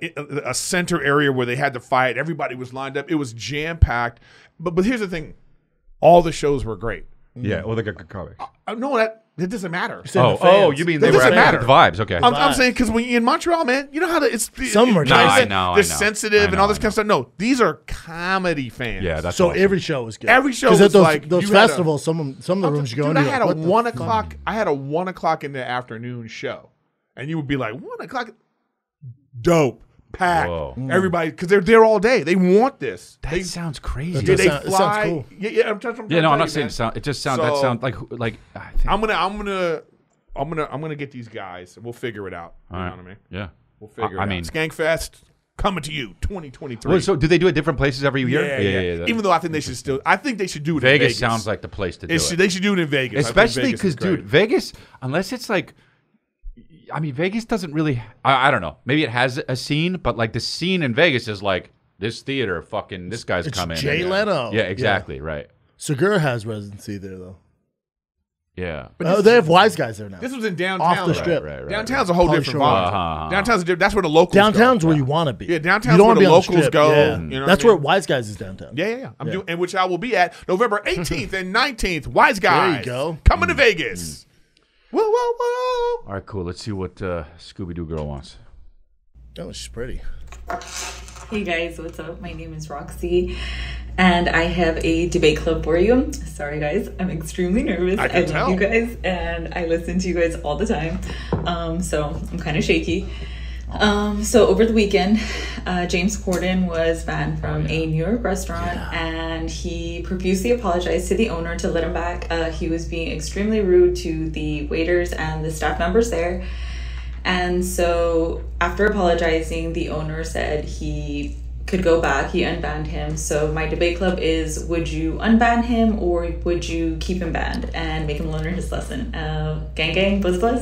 a center area where they had to fight. Everybody was lined up. It was jam packed. But but here's the thing, all the shows were great. Yeah, well, they got good comics. Uh, no, that it doesn't matter. Oh, the oh, you mean It they were doesn't at matter. the vibes? Okay. I'm, I'm vibes. saying because when you're in Montreal, man, you know how to, it's Some are it's- nice. I know, I They're know. sensitive I and know, all this I kind of stuff. No, these are comedy fans. yeah, that's So awesome. every show was good. Every show 'Cause at was those, like, those you had a- festivals. some of- some of the rooms you go Dude, into. I you're had a like, what the one fuck? o'clock. I had a one o'clock in the afternoon show, and you would be like one o'clock. Dope, packed. Whoa. Mm. Everybody, because they're there all day. They want this. That they, sounds crazy. That Did they sound- it sounds fly? cool. Yeah, yeah. I'm just, I'm yeah, no, I'm not saying saying it sound. It just sound that So- sound like like. I think, I'm gonna, I'm gonna, I'm gonna, I'm gonna get these guys. We'll figure it out. You All know what I mean? Yeah. We'll figure I it mean- out. Skankfest coming to you, 2023. Well, so do they do it different places every year? yeah, yeah, Even though I think they should still, I think they should do it. Vegas, in Vegas sounds like the place to do It it. they should do it in Vegas. Especially because, dude. Vegas, unless it's like, I mean, Vegas doesn't really. I, I don't know. Maybe it has a scene, but like the scene in Vegas is like this theater. Fucking this guy's It's coming. Jay and- Leno. Yeah, exactly. Right. Segura has residency there though. Yeah. Oh, they have wise guys there now. This was in downtown. Off the strip. Right, right, Downtown's a whole Pauly different Shore. vibe. Uh-huh. Downtown's a, di- that's where the locals. Downtown's go. where you want to be. Yeah, downtown's where the locals strip. go. Yeah. You know what That's I where mean? Wise Guys is downtown. Yeah, yeah, yeah. I'm Yeah. doing, and which I will be at November 18th and 19th. Wise guys. There you go. Coming to Vegas. Whoa, whoa, whoa. All right, cool. Let's see what uh, Scooby Doo girl wants. Oh, she's pretty. Hey guys, what's up? My name is Roxy, and I have a debate club for you. Sorry guys, I'm extremely nervous. I can love tell. you guys, and I listen to you guys all the time. Um, so I'm kind of shaky. Um, so over the weekend, uh, James Corden was banned from a New York restaurant, and he profusely apologized to the owner to let him back. Uh, he was being extremely rude to the waiters and the staff members there. And so, after apologizing, the owner said he could go back. He unbanned him. So, my debate club is would you unban him or would you keep him banned and make him learn his lesson? Uh, gang, gang, buzz, buzz.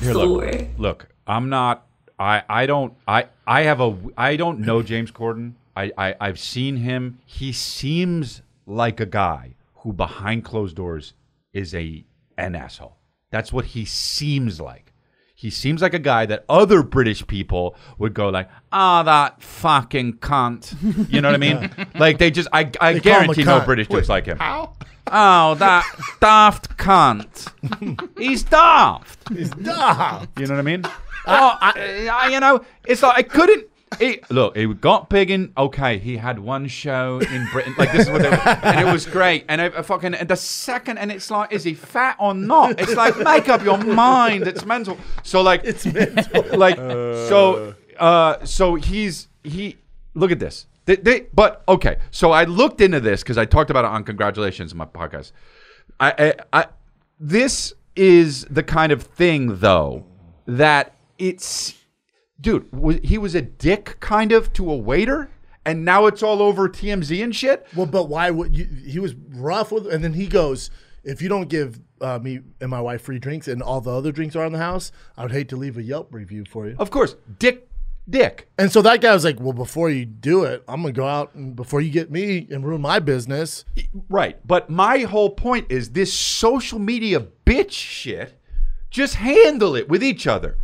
Here, look, look, I'm not. I I don't. I I have a. I don't know James Corden. I, I I've seen him. He seems like a guy who behind closed doors is a an asshole. That's what he seems like. He seems like a guy that other British people would go like, ah, that fucking cunt. You know what I mean? like they just, I, I They call him a guarantee no. British dudes like him. How? Oh, that daft cunt. He's daft. He's daft. You know what I mean? Oh, I, I, you know, it's like I couldn't. It, look, he got big in. Okay, he had one show in Britain. Like this is what they were, and it was great. And I, I fucking and the second, and it's like, is he fat or not? It's like make up your mind. It's mental. So like, It's mental. like so uh. uh so he's he look at this they, they, but okay so i looked into this because i talked about it on congratulations in my podcast I, I i this is the kind of thing though that it's dude he was a dick kind of to a waiter and now it's all over tmz and shit Well, but why would you? He was rough with, and then he goes, "If you don't give uh, me and my wife free drinks, and all the other drinks are in the house, I would hate to leave a Yelp review for you." of course dick dick And so that guy was like, "Well, before you do it, I'm gonna go out and before you get me and ruin my business." Right. But my whole point is this social media bitch shit, just handle it with each other.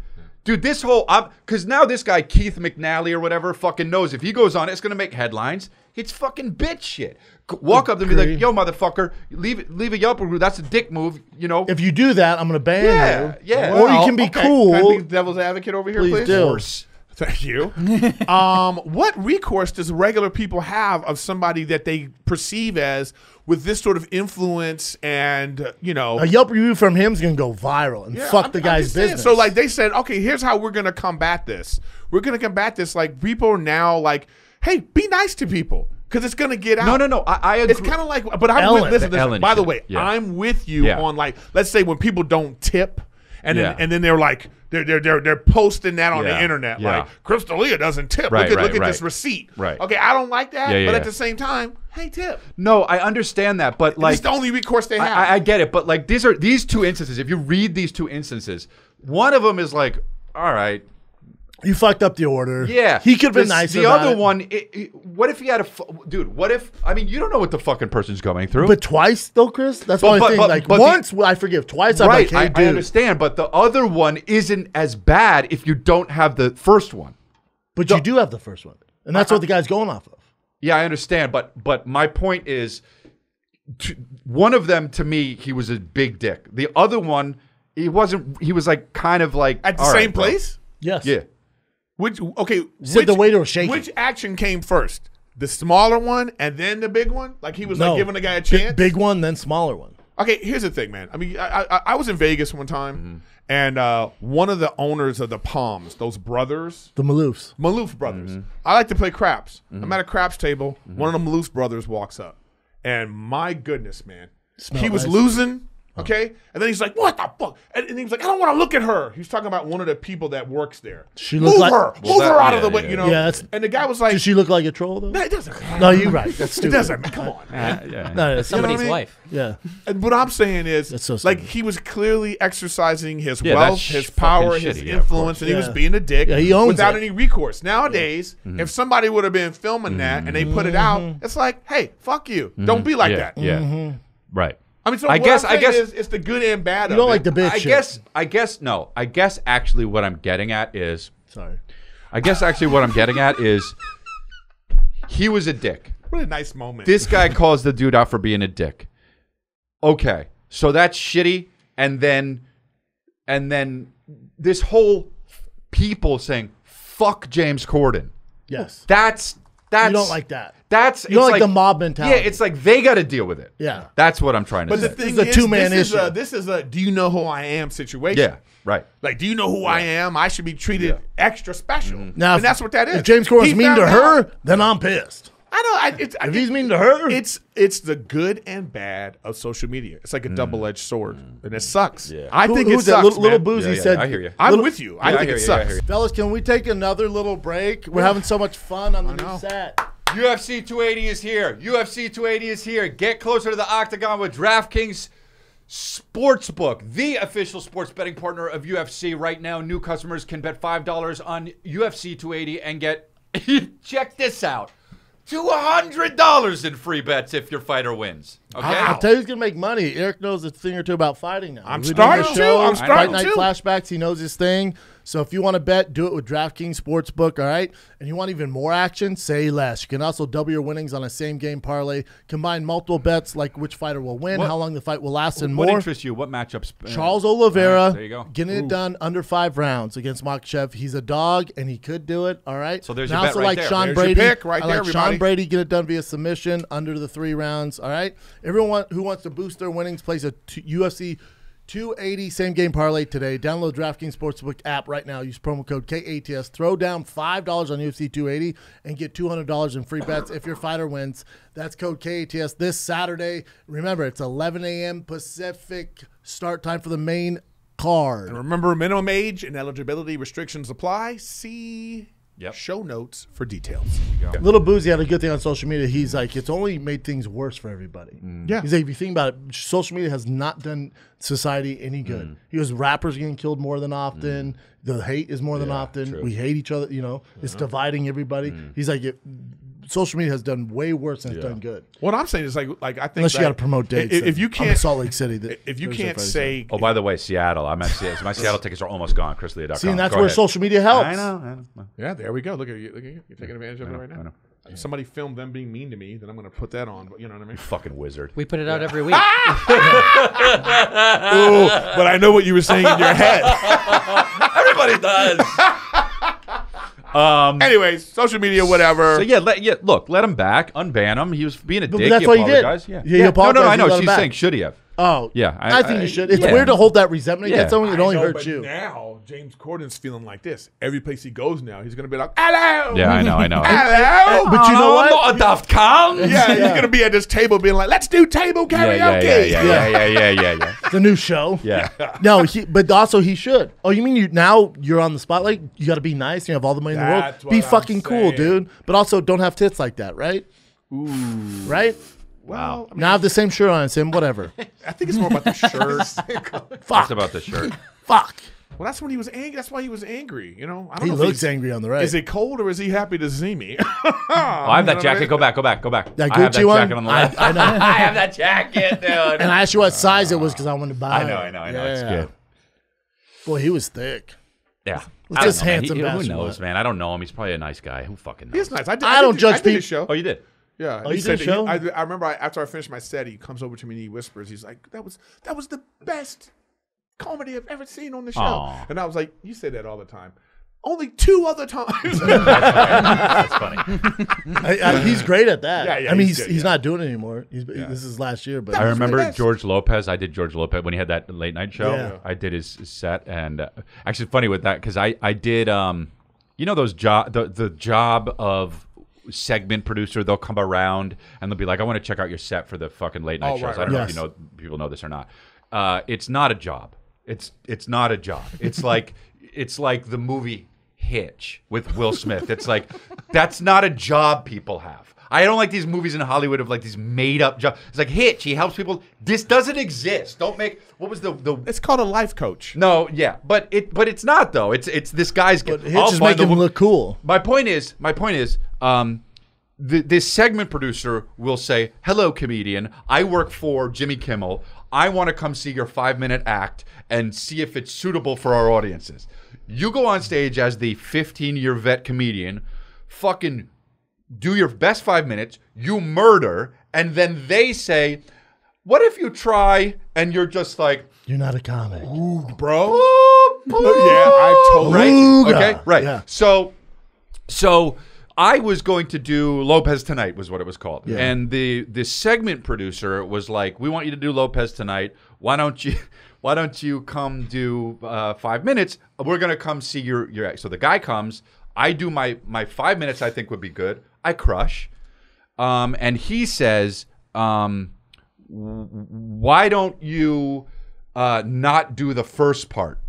Dude, this whole I'm because now this guy Keith McNally or whatever fucking knows if he goes on, it's gonna make headlines. It's fucking bitch shit. Walk up to me like, "Yo, motherfucker, leave leave a Yelp review. That's a dick move." You know. If you do that, I'm gonna ban Yeah, you. yeah. Or you Well, can be okay. cool. Can I be devil's advocate over here, Please please? do. Thank you. um, what recourse does regular people have of somebody that they perceive as with this sort of influence and uh, you know A Yelp review from him is gonna go viral and Yeah, fuck I'm- the guy's just saying. business. So like they said, okay, here's how we're gonna combat this. We're gonna combat this. Like people are now like, hey, be nice to people because it's gonna get out. No, no, no. I, I agree. It's kind of like, but I'm Ellen. with, listen, The listen, Ellen by the way, Yeah. I'm with you Yeah. on like, let's say when people don't tip, and Yeah. then and then they're like, they're they're they're, they're posting that on the internet, Yeah. like Chris D'Elia doesn't tip. Right, look at right, look at this receipt. Right. Okay, I don't like that, Yeah, yeah, but at the same time, hey, tip. no, I understand that, but like it's the only recourse they have. I- I get it, but like these are these two instances. If you read these two instances, one of them is like, all right, you fucked up the order. yeah, he could have been This- nicer. The about other it. one, it, it- what if he had a dude? What if I mean you don't know what the fucking person's going through, but twice though, Chris. That's But- the only but- thing. but- like but the- once, I forgive. Twice, I'm right? like, hey, I, I understand, but the other one isn't as bad if you don't have the first one. But you do have the first one, and that's what the guy's going off of. Yeah, I understand, but but my point is, t- one of them to me he was a big dick. The other one, he wasn't. He was like kind of like at the same right, bro. place. Yes. Yeah. Which okay? which, the waiter was shaking. Which action came first? The smaller one and then the big one? Like he was No. like giving the guy a chance. big one, then smaller one. Okay, here's the thing, man. I mean, I I, I was in Vegas one time, Mm-hmm. and uh, one of the owners of the Palms, those brothers, The Maloofs. Maloof brothers. Mm-hmm. I like to play craps. I'm at a craps table. One of the Maloof brothers walks up, and my goodness, man, Smell he was nice. losing. Okay, and then he's like, "What the fuck?" And, and he was like, "I don't want to look at her." He's talking about one of the people that works there. She move looked like- her, Well, move her that- out of yeah, the way, yeah, you know. yeah. Yeah, that's- and the guy was like, Does she look like a troll though? "No, it doesn't matter." No, you're right. That's It stupid. doesn't. matter. Come on. Uh, yeah. No, it's Somebody's I mean? wife. Yeah. And what I'm saying is, That's so like stupid. he was clearly exercising his Yeah, wealth, that's his fucking power, shitty, his yeah, of influence, course. and he was Yeah. being a dick Yeah, he owns without it. any recourse. Nowadays, Mm-hmm. if somebody would have been filming that and they put it out, it's like, hey, fuck you, don't be like Mm-hmm. that. yeah, Yeah. Right. I mean, so I guess- I'm I saying guess- is, it's the good and bad. You of don't it. like the bitch I shit. guess. I guess no. I guess actually what I'm getting at is. Sorry. I guess actually what I'm getting at is. He was a dick. What a nice moment. This guy calls the dude out for being a dick. Okay, so that's shitty, and then, and then this whole people saying "fuck James Corden." Yes. That's that's you don't like that. That's You don't it's like the mob mentality. Yeah, it's like they got to deal with it. Yeah. that's what I'm trying to but say. the thing is a two-man this is a, this is a do you know who I am situation. yeah, right. Like, do you know who I am? I should be treated Yeah. Mm-hmm. extra special. Now, and that's what that is. If James Corden's He mean found to her, then I'm pissed. I know. I, it's, I, If he's mean to her, it's it's the good and bad of social media. It's like a double edged sword, and it sucks. Yeah. I Who- think who's it sucks. Little, little boozy Yeah, yeah, said. I hear you. I'm little- with you. I Yeah, I think hear it you, I sucks. hear you. Fellas, can we take another little break? We're having so much fun on the new know. set. UFC 280 is here. UFC 280 is here. Get closer to the octagon with DraftKings Sportsbook, the official sports betting partner of UFC. Right now, new customers can bet $5 on UFC 280 and get, check this out, $200 in free bets if your fighter wins. Okay? I, will tell you who's gonna make money. Erik knows a thing or two about fighting now. I'm doing starting to. I'm starting Fight Night to. flashbacks. He knows his thing. So if you want to bet, do it with DraftKings Sportsbook. All right, and you want even more action, say less. You can also double your winnings on a same game parlay. Combine multiple bets like which fighter will win, What- how long the fight will last, and what more. interests you? What matchups? uh, Charles Oliveira right, there you go. getting it done under five rounds against Makhachev. He's a dog, and he could do it. All right. So there's and your I bet also right like there. Sean There's Brady. pick right I there, like everybody. Sean Brady get it done via submission under the three rounds. All right. Everyone who wants to boost their winnings plays a t- UFC 280 same game parlay today. Download DraftKings Sportsbook app right now. Use promo code KATS. Throw down five dollars on UFC 280 and get two hundred dollars in free bets if your fighter wins. That's code KATS this Saturday. Remember, it's 11 a.m. Pacific start time for the main card. And remember, minimum age and eligibility restrictions apply. See Yep. show notes for details. Little Boozy had a good thing on social media. He's like, it's only made things worse for everybody. Yeah. He's like, if you think about it, social media has not done society any good. He goes, rappers getting killed more than often. The hate is more than often. We hate each other. You know, it's dividing everybody. He's like, it, social media has done way worse than it's done good. What I'm saying is like, like I think Unless you got to promote dates. If, if then. you I'm can't, Salt Lake City. that if you can't Friday, say, Oh, by the way, Seattle. I'm at Seattle. My Seattle tickets are almost gone. ChrisDelia.com. See, and that's Go where ahead. social media helps. I know. I know. yeah, there we go. Look at you. Look at you. You're taking advantage of it know, right I now. know. If somebody filmed them being mean to me, then I'm going to put that on. But you know what I mean? Fucking wizard. We put it out every week. Ooh, but I know what you were saying in your head. Everybody does. Um. Anyways, social media, whatever. So yeah, let, yeah. Look, let him back, unban him. He was being a dick. that's he what he did. apologized. Yeah. Yeah, he No, no, apologized, I know. let him She's back. saying should he have? Oh, Yeah, I, I- think I- you should. It's yeah. weird to hold that resentment Yeah. against someone. It only know, hurts you. Now James Corden's feeling like this. Every place he goes now, he's going to be like, "Hello, Yeah, I know. I know. hello." But you know what? I'm not a Daft Punk. yeah, he's going to be at this table being like, "Let's do table karaoke." yeah, yeah, yeah, yeah, yeah, yeah, yeah, yeah. It's a new show. Yeah. No, he, but also he should. Oh, you mean you now you're on the spotlight? You got to be nice. You have all the money in the world. Be what I'm fucking cool, saying. dude. But also don't have tits like that, right? Ooh. Right? Well, I, mean, Now I have the same shirt on as him. Whatever. I think it's more about the shirt. Fuck. It's about the shirt. Fuck. well, that's when he was angry. That's why he was angry. You know, I don't He know looks angry on the right. Is it cold or is he happy to see me? Oh, I have that jacket. Go back. Go back. Go back. That I have that one? jacket on the left. I know. I have that jacket, dude. and I asked you what size it was because I wanted to buy it. I know. I know. I know. It's good. Boy, he was thick. Yeah. Let's I don't just know, handsome He- Who knows, man? I don't know him. He's probably a nice guy. Who fucking knows? He's nice. I, did, I don't did, judge I did people- show. Oh, you did. Yeah, Oh, he you said did he- show? I, I remember I, after I finished my set, he comes over to me and he whispers, "He's like, that was that was the best comedy I've ever seen on the show." Aw. And I was like, "You say that all the time." Only two other times. That's funny. I, I, he's great at that. Yeah, yeah, I mean, he's he's, good, he's yeah. not doing it anymore. He's, This is last year, but I remember. George Lopez. I did George Lopez when he had that late night show. Yeah. I did his, his set, and uh, actually funny with that because I I did um, you know those job the the job of segment producer. They'll come around and they'll be like, I want to check out your set for the fucking late night Oh, shows. right, I don't right. know if you know people know this or not. Uh, it's not a job. It's it's not a job. It's like it's like the movie Hitch with Will Smith. It's like that's not a job people have. I don't like these movies in Hollywood of like these made up jobs. It's like Hitch. He helps people. This doesn't exist. Don't make. What was the the? it's called a life coach. No, yeah, but it but it's not though. It's it's this guy's. but Hitch is find the making him look cool. my point is, my point is, um, the, this segment producer will say, "Hello, comedian. I work for Jimmy Kimmel. I want to come see your five minute act and see if it's suitable for our audiences." You go on stage as the 15 year vet comedian, fucking do your best five minutes. You murder, and then they say, "What if you try?" And you're just like, You're not a comic. Bro. "Boop, boop." Yeah, I totally. right? Okay, right. Yeah. So, so I was going to do Lopez tonight was what it was called, Yeah. and the the segment producer was like, "We want you to do Lopez tonight. Why don't you?" Why don't you come do uh, five minutes? We're gonna come see your your act. So the guy comes. I do my my five minutes. I think would be good. I crush, um, and he says, um, "Why don't you uh, not do the first part?"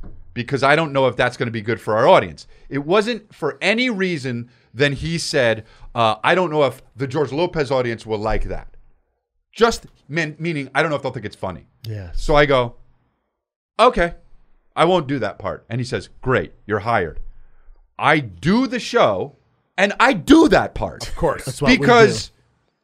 Because I don't know if that's going to be good for our audience. It wasn't for any reason. Then he said, uh, "I don't know if the George Lopez audience will like that." Just mean, meaning, I don't know if they'll think it's funny. Yeah. So I go, okay, I won't do that part. And he says, great, you're hired. I do the show and I do that part. Of course. That's what we because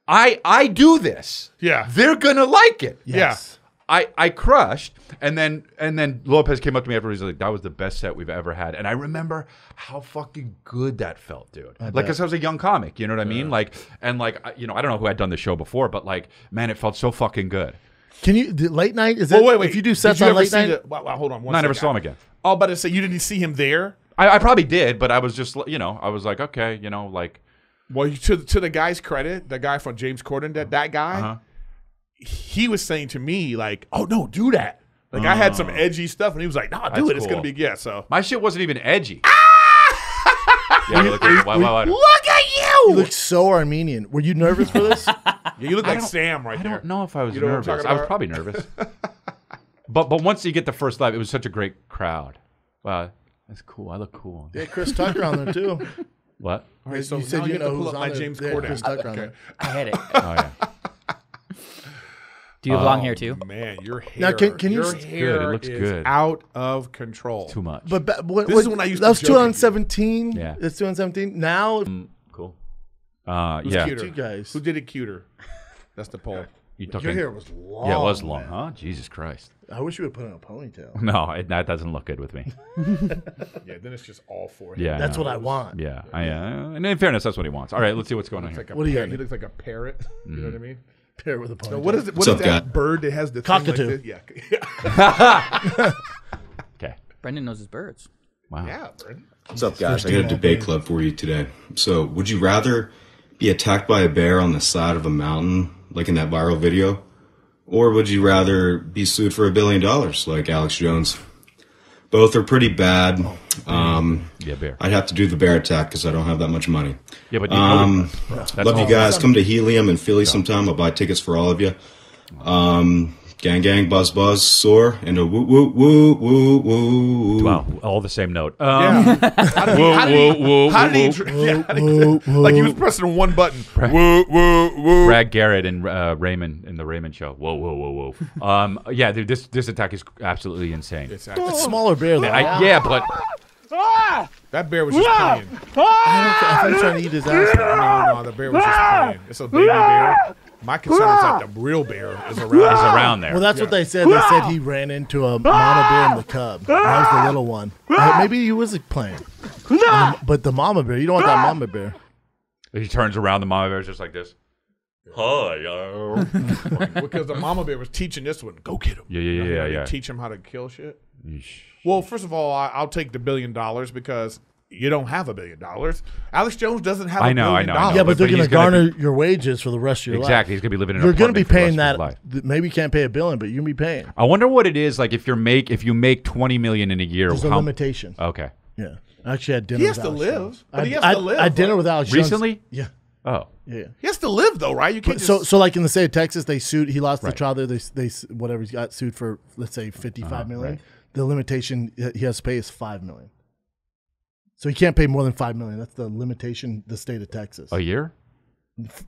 I I do this. Yeah. They're gonna like it. Yes. I, I crushed and then and then Lopez came up to me afterwards like that was the best set we've ever had and I remember how fucking good that felt dude like because I was a young comic you know what I mean like and like you know I don't know who had done the show before but like man it felt so fucking good Can you the late night? Is Well, that wait, wait. if you do Did sets you on late night? The, wow, wow, hold on. One I never saw him again Oh, but to say you didn't see him there. I, I probably did, but I was just, you know, I was like, okay, you know, like, Well, to to the guy's credit, the guy from James Corden, that that guy, Uh-huh. He was saying to me like, "Oh no, do that." Like I had some oh. edgy stuff, and he was like, "Nah, do Oh. That's it. It's gonna cool. be yeah." So my shit wasn't even edgy. Ah! yeah, look, why, why, why? look at You you. look so Armenian. Were you nervous for this? Yeah, you look like Sam right I there. don't know if I was You know what I'm nervous. I was probably nervous. but but once you get the first live, it was such a great crowd. Wow, that's cool. I look cool. yeah, Chris Tucker on there too. What? All right, so you said now you you have know to pull who's up on my there. James Yeah, Corden. Chris Tucker on Okay. there. I had it. Oh yeah. Do you have long hair too? Man, your hair. Now, can- can you your s- hair Good, it looks is good. out of control. Too much. But ba- what, This what, is when I used that to was joke at you. 2017. Yeah. it's 2017. Now, cool. Uh, Who's yeah. cuter? you guys. Who did it cuter? That's the poll. You talking? your hair was long. yeah, it was long, huh? Jesus Christ. I wish you would put in a ponytail. No, it, that doesn't look good with me. Yeah, then it's just all for Yeah, That's no. what I want. Yeah, I, uh, and in fairness, that's what he wants. All right, let's see what's going on here. Like a What do you He looks like a parrot. You know what I mean? Pair with a ponytail. So what is it? What's What is up, that guy? bird that has the thing like Cockatoo. this? Yeah. Okay. Brendan knows his birds. Wow. yeah, Brandon. What's up, guys? I got a debate club for you today. So, would you rather be attacked by a bear on the side of a mountain, like in that viral video, or would you rather be sued for a billion dollars, like Alex Jones? Both are pretty bad. Um, Yeah, bear. I'd have to do the bear attack because I don't have that much money. Yeah, but you Um, That's love you guys. Come to Helium in Philly sometime. I'll buy tickets for all of you. Um, gang, gang, buzz, buzz, soar, and a woo, woo, woo, woo, woo. Wow, all the same note. Um, Yeah. How did he? How did he? whoa, whoa, how did he? whoa, dr- yeah, how did he- like he was pressing one button. Woo, woo, woo. Brad Garrett and uh, Raymond in the Raymond show. Whoa, whoa, whoa, whoa. um, yeah, dude, this this attack is absolutely insane. It's It's a smaller bear though. I, yeah, but that bear was just playing. I thought he was trying to eat his ass. No, no, the bear was just playing. It's a baby bear. My concern is like the real bear is around. he's around there. Well, that's what they said. They said he ran into a mama bear and the cub. That was the little one. Uh, maybe he was playing. And the- But the mama bear, you don't want that mama bear. he turns around, the mama bear's just like this. Hi, because the mama bear was teaching this one. Go get him. Yeah, yeah, yeah, yeah, yeah. Teach him how to kill shit. Well, first of all, I, I'll take the billion dollars because you don't have a billion dollars. Alex Jones doesn't have. I a know, I billion know, I know. dollars. Yeah, but but they're going to gonna garner your wages for the rest of your life. Exactly. He's gonna be living in an You're going to be apartment for the paying that. th- Maybe you can't pay a billion, but you're going to be paying. I wonder what it is like if you make if you make twenty million in a year. There's a limitation. Okay. Yeah. I actually had dinner He has with to Alex live, Jones. but I, he has I, to live, I had dinner with Alex Jones. Recently? Yeah. Oh. Yeah. yeah. He has to live though, right? You can't But so, just. so like in the state of Texas, they sued. He lost Right. the trial there. They, they whatever he's got sued for. Let's say fifty-five Uh-huh, million. right. The limitation he has to pay is five million. So he can't pay more than five million. That's the limitation. The state of Texas. A year?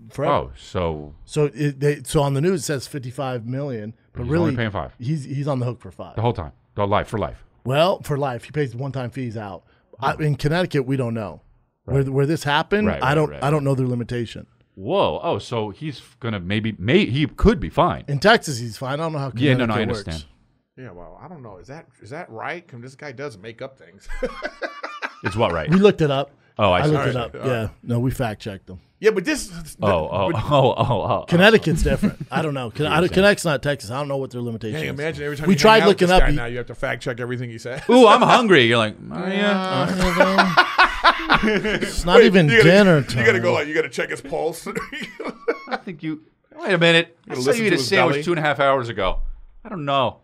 Forever. Oh, so So it, they, so on the news it says fifty-five million, but He's really only paying five. He's he's on the hook for five. the whole time, the life for life. Well, for life, he pays one-time fees out. I, hmm. in Connecticut, we don't know where where this happened. Right, I don't right, I don't know their limitation. Whoa. Oh, so he's gonna maybe may he could be fine. In Texas, he's fine. I don't know how. Yeah, no, Connecticut no, I works. understand. yeah, well, I don't know. Is that is that right? 'Cause this guy does make up things. It's what right? We looked it up. Oh, I see. looked it up. right, Yeah, no, we fact checked them. yeah, but this. Oh, oh, but- oh, oh, oh, oh. Connecticut's different. I don't know. Con- I don't, Connecticut's not Texas. I don't know what their limitation Hey, is. imagine every time we you hang tried out with looking this up. guy he- now you have to fact check everything he said. Ooh, I'm hungry. You're like, oh, yeah. it's not even you gotta, dinner You gotta go like you gotta check his pulse. I think you. Wait a minute. I Gotta saw you eat to a his sandwich belly. two and a half hours ago. I don't know.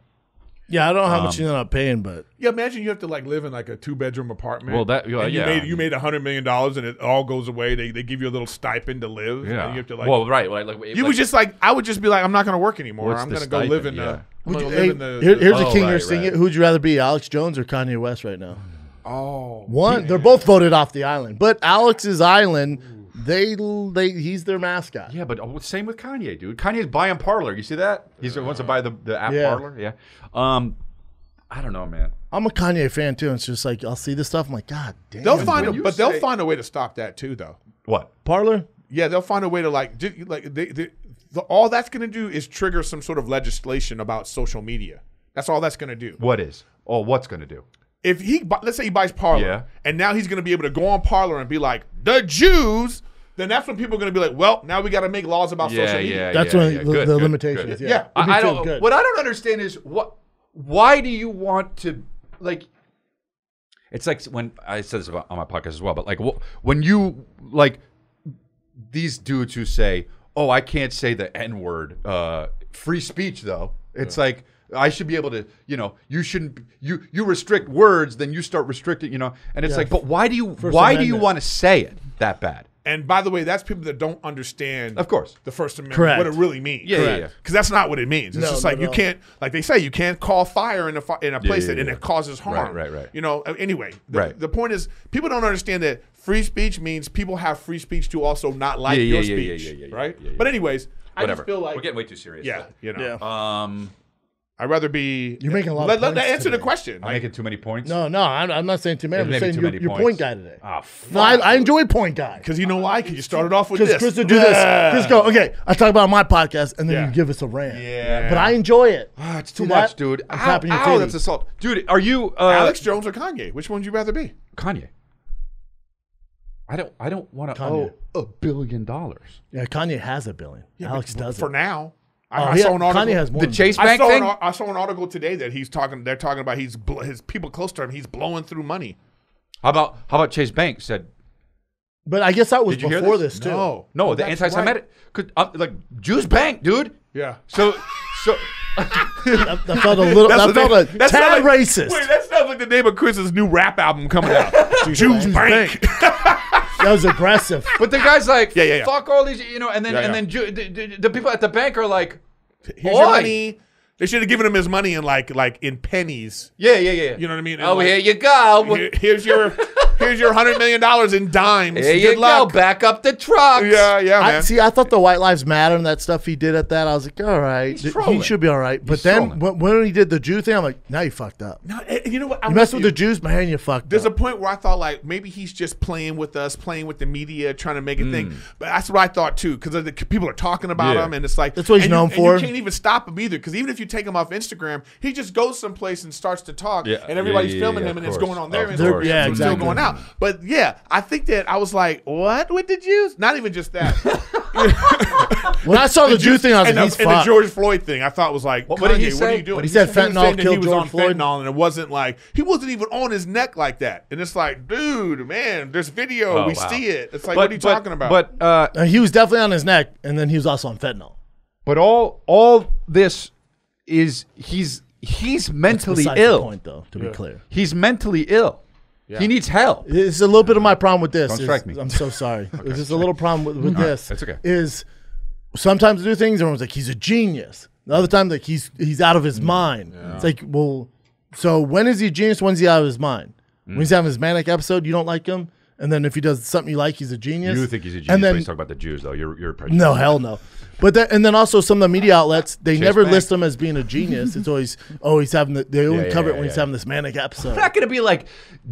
Yeah, I don't know how much Um, you end up paying, but yeah, imagine you have to like live in like a two bedroom apartment. Well, that- well, and you yeah. made you made a hundred million dollars and it all goes away. They, they give you a little stipend to live. Yeah. and you have to like. well, right. Like, like, you would just like I would just be like I'm not gonna work anymore. What's I'm the gonna go live stipend? in Yeah. the. I'm Would gonna you- live hey, in the. here- here's a Oh, king right, you're singing. right. Who'd you rather be, Alex Jones or Kanye West right now? oh, One, they're both voted off the island, but Alex's island, they they he's their mascot. Yeah, but oh, same with Kanye, dude. Kanye's buying Parler. You see that? He's wants to buy the, the app Yeah. Parler. Yeah. Um, I don't know, man. I'm a Kanye fan too. and It's just like I'll see this stuff. I'm like, God damn. they'll find a, when you but they'll find a way to stop that too, though. What? Parler. Yeah, they'll find a way to like, di- like they, they, the, all that's going to do is trigger some sort of legislation about social media. That's all that's going to do. What is? Oh, what's gonna do? If he, let's say he buys Parler, Yeah. and now he's going to be able to go on Parler and be like the Jews, then that's when people are going to be like, well, now we got to make laws about Yeah, social media. yeah, That's yeah, when yeah. the, Good, the good, limitation good. is. Yeah, Yeah. I, I don't. good. What I don't understand is what. Why do you want to like? It's like when I said this about on my podcast as well, but like wh- when you like these dudes who say, "Oh, I can't say the N word," uh, free speech though. It's like I should be able to, you know, you shouldn't. You you restrict words, then you start restricting, you know. And it's Yeah. like, but why do you First why do you want to say it that bad? And by the way, that's people that don't understand, Of course. the First Amendment, Correct. what it really means. Yeah, yeah, yeah. Because that's not what it means. It's No, just like you all. can't, like they say, you can't call fire in a fi- in a place yeah, that and it causes harm. right, right. right. You know. uh, Anyway, the, Right. The point is, people don't understand that free speech means people have free speech to also not like Yeah, yeah, your yeah, yeah, speech, yeah, yeah, yeah, right? yeah, yeah. But anyways, I Whatever. just feel like We're getting way too serious. yeah, you know, Yeah. Um, I'd rather be. You're making a lot of Let, let, points answer the question. I'm Like, making too many points. No, no, I'm, I'm not saying too many. I'm Maybe saying too you're, many you're point guy today. Oh, No, I, I enjoy point guy. Because you know why? Because you started off with Because this. Chris would do this. Chris go, okay, I talk about my podcast, and then Yeah. you give us a rant. Yeah. But I enjoy it. Ah, it's too See much, that? dude. I'm ow, tapping your ow, titty. that's assault, dude. Are you uh, Alex Jones or Kanye? Which one would you rather be? Kanye? I don't. I don't want to Kanye. owe a billion dollars. Yeah, Kanye has a billion. Yeah, Alex but does for now. I, Oh, I saw an article. Kanye has more. The than Chase I Bank saw, thing. an, I saw an article today that he's talking. They're talking about he's bl- his people close to him. He's blowing through money. How about how about Chase Bank said But I guess that was Did you hear before this? this, too. No, no? the anti-Semitic, could uh, like Jews Bank, dude. Yeah. So so That, that felt a little. That's that felt name- a that tad like- racist. Wait, that sounds like the name of Chris's new rap album coming out. Jews Bank. that was aggressive. but the guy's like, Yeah, yeah, yeah. fuck all these, you know, and then Yeah, and yeah. then Jew, the, the, the people at the bank are like, Here's your Oi. money. They should have given him his money in like like in pennies. yeah, yeah, yeah. You know what I mean? Oh, and Oh, like, here you go. here- here's your here's your hundred million dollars in dimes. Here Good you luck. go. Back up the trucks. Yeah, yeah, I, man. see, I thought the White Lives Matter and that stuff he did at that, I was like, all right, He's th- trolling. he should be all right. But He's then trolling. when, when he did the Jew thing, I'm like, now you fucked up. No, eh, you know what? I'm You mess with with the Jews, man, you fucked up. There's a up. point where I thought like maybe he's just playing with us, playing with the media, trying to make a thing. But that's what I thought too, because the people are talking about Yeah. him, and it's like That's what he's and you- known and for. you can't even stop him either, because even if you take him off Instagram, he just goes someplace and starts to talk, Yeah. and everybody's Yeah, yeah, filming yeah, him, and of it's course. going on their Of Instagram, course. Yeah, so it's still exactly. going out. But yeah, I think that I was like, what with the Jews? Not even just that. when I saw the Jew thing, I was and, like, the, he's and the. George Floyd thing, I thought was like, What- what did he Kanye, What are you doing? What he said fentanyl saying that he killed was George on Floyd? fentanyl, and it wasn't like he wasn't even on his neck like that. And it's like, dude, man, there's video, Oh, we wow. see it. It's like, But- what are you but- talking about? But uh, Uh, he was definitely on his neck, and then he was also on fentanyl. but all all this is he's he's mentally ill. point, though, to be clear. He's mentally ill. He needs help. It's a little bit of my problem with this. Don't is- strike me. I'm so sorry. It's just a little problem with, with this. that's okay. Is sometimes I do things, everyone's like, he's a genius. The other time, like he's he's out of Mm. his mind. It's like, well, so when is he a genius? When's he out of his mind? Mm. When he's having his manic episode, you don't like him, and then if he does something you like, he's a genius. You think he's a genius And when then he's talking about the Jews, though. You're you're no, hell no. But that, and then also some of the media outlets they Chase never Bank. list him as being a genius. It's always oh he's having the they only Yeah, yeah, cover it yeah, when he's having this manic episode. I'm not going to be like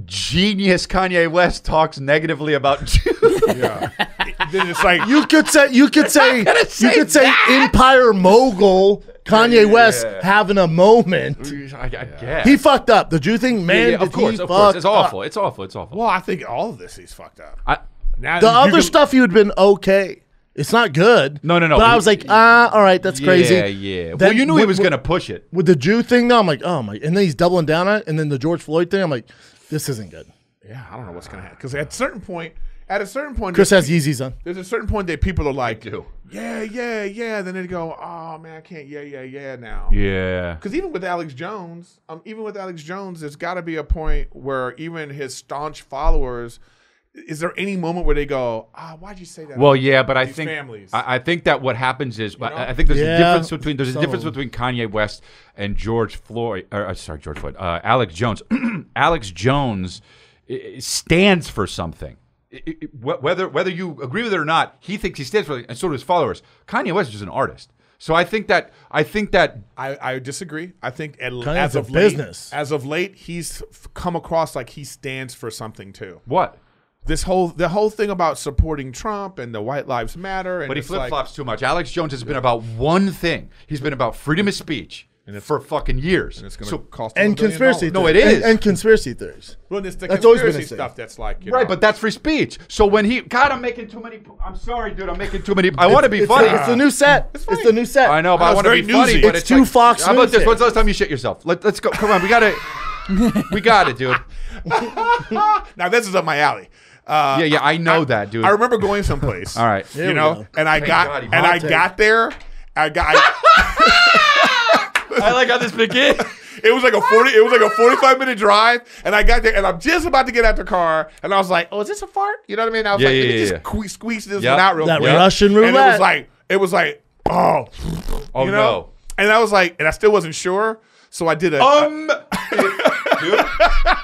genius Kanye West talks negatively about Jews. yeah. then it's like, You could say you could say gonna you say could say empire mogul Kanye West having a moment. I, I guess. He fucked up. The Jew thing, man. Yeah, yeah, of course, he of course. It's awful. up. It's awful. It's awful. well, I think all of this he's fucked up. I, Now The other can- stuff you'd been okay. It's not good. No, no, no. But I was like, ah, all right, that's crazy. Yeah, yeah. Then well, you knew he was going to push it. With the Jew thing, though, I'm like, oh my. And then he's doubling down on it. And then the George Floyd thing, I'm like, this isn't good. Yeah, I don't know what's gonna happen because at a certain point, at a certain point, Chris has Yeezys on. There's a certain point that people are like, do. yeah, yeah, yeah. Then they go, oh man, I can't, yeah, yeah, yeah now. Yeah. Because even with Alex Jones, um, even with Alex Jones, there's got to be a point where even his staunch followers, is there any moment where they go, ah, why'd you say that? Well, about yeah, but I think families. I, I think that what happens is I- know? I think there's a difference between there's a difference between Kanye West and George Floyd. Or, uh, sorry, George Floyd. Uh, Alex Jones. Alex Jones i- i- stands for something. I- I- wh- whether whether you agree with it or not, he thinks he stands for it, and so do his followers. Kanye West is just an artist. So I think that I think that I, I disagree. I think at, as a of late, business. as of late, he's come across like he stands for something too. what. This whole the whole thing about supporting Trump and the White Lives Matter, and But he it's flip like- flops too much. Alex Jones has been about one thing. He's been about freedom of speech for fucking years. and it's going to So cost And conspiracy. No, it is And, and conspiracy theories. Well, it's the That's conspiracy a stuff that's like you Right, know, but that's free speech. So when he, God, I'm making too many. I'm sorry, dude. I'm making too many. I want to be It's funny. The, it's the new ah. set. It's, the new set. I know, but I I want to very be funny. But It's it's, two like, Fox How about this? here. When's the last time you shit yourself? Let, let's go. Come on, we got it. we got it, dude. now this is up my alley. Uh, Yeah, yeah, I know that, dude. I remember going someplace. All right. You know, go. and I Thank got God and I take. got there. I got. I, I like how this begins. it was like a forty. It was like a forty-five minute drive, and I got there, and I'm just about to get out the car, and I was like, "Oh, is this a fart?" You know what I mean? I was Yeah, like, yeah, "Let yeah, just yeah. squeeze, squeeze this Yep. one out real That quick." Russian And it was like, it was like, oh, Oh you know? no. And I was like, and I still wasn't sure, so I did a. Um, dude,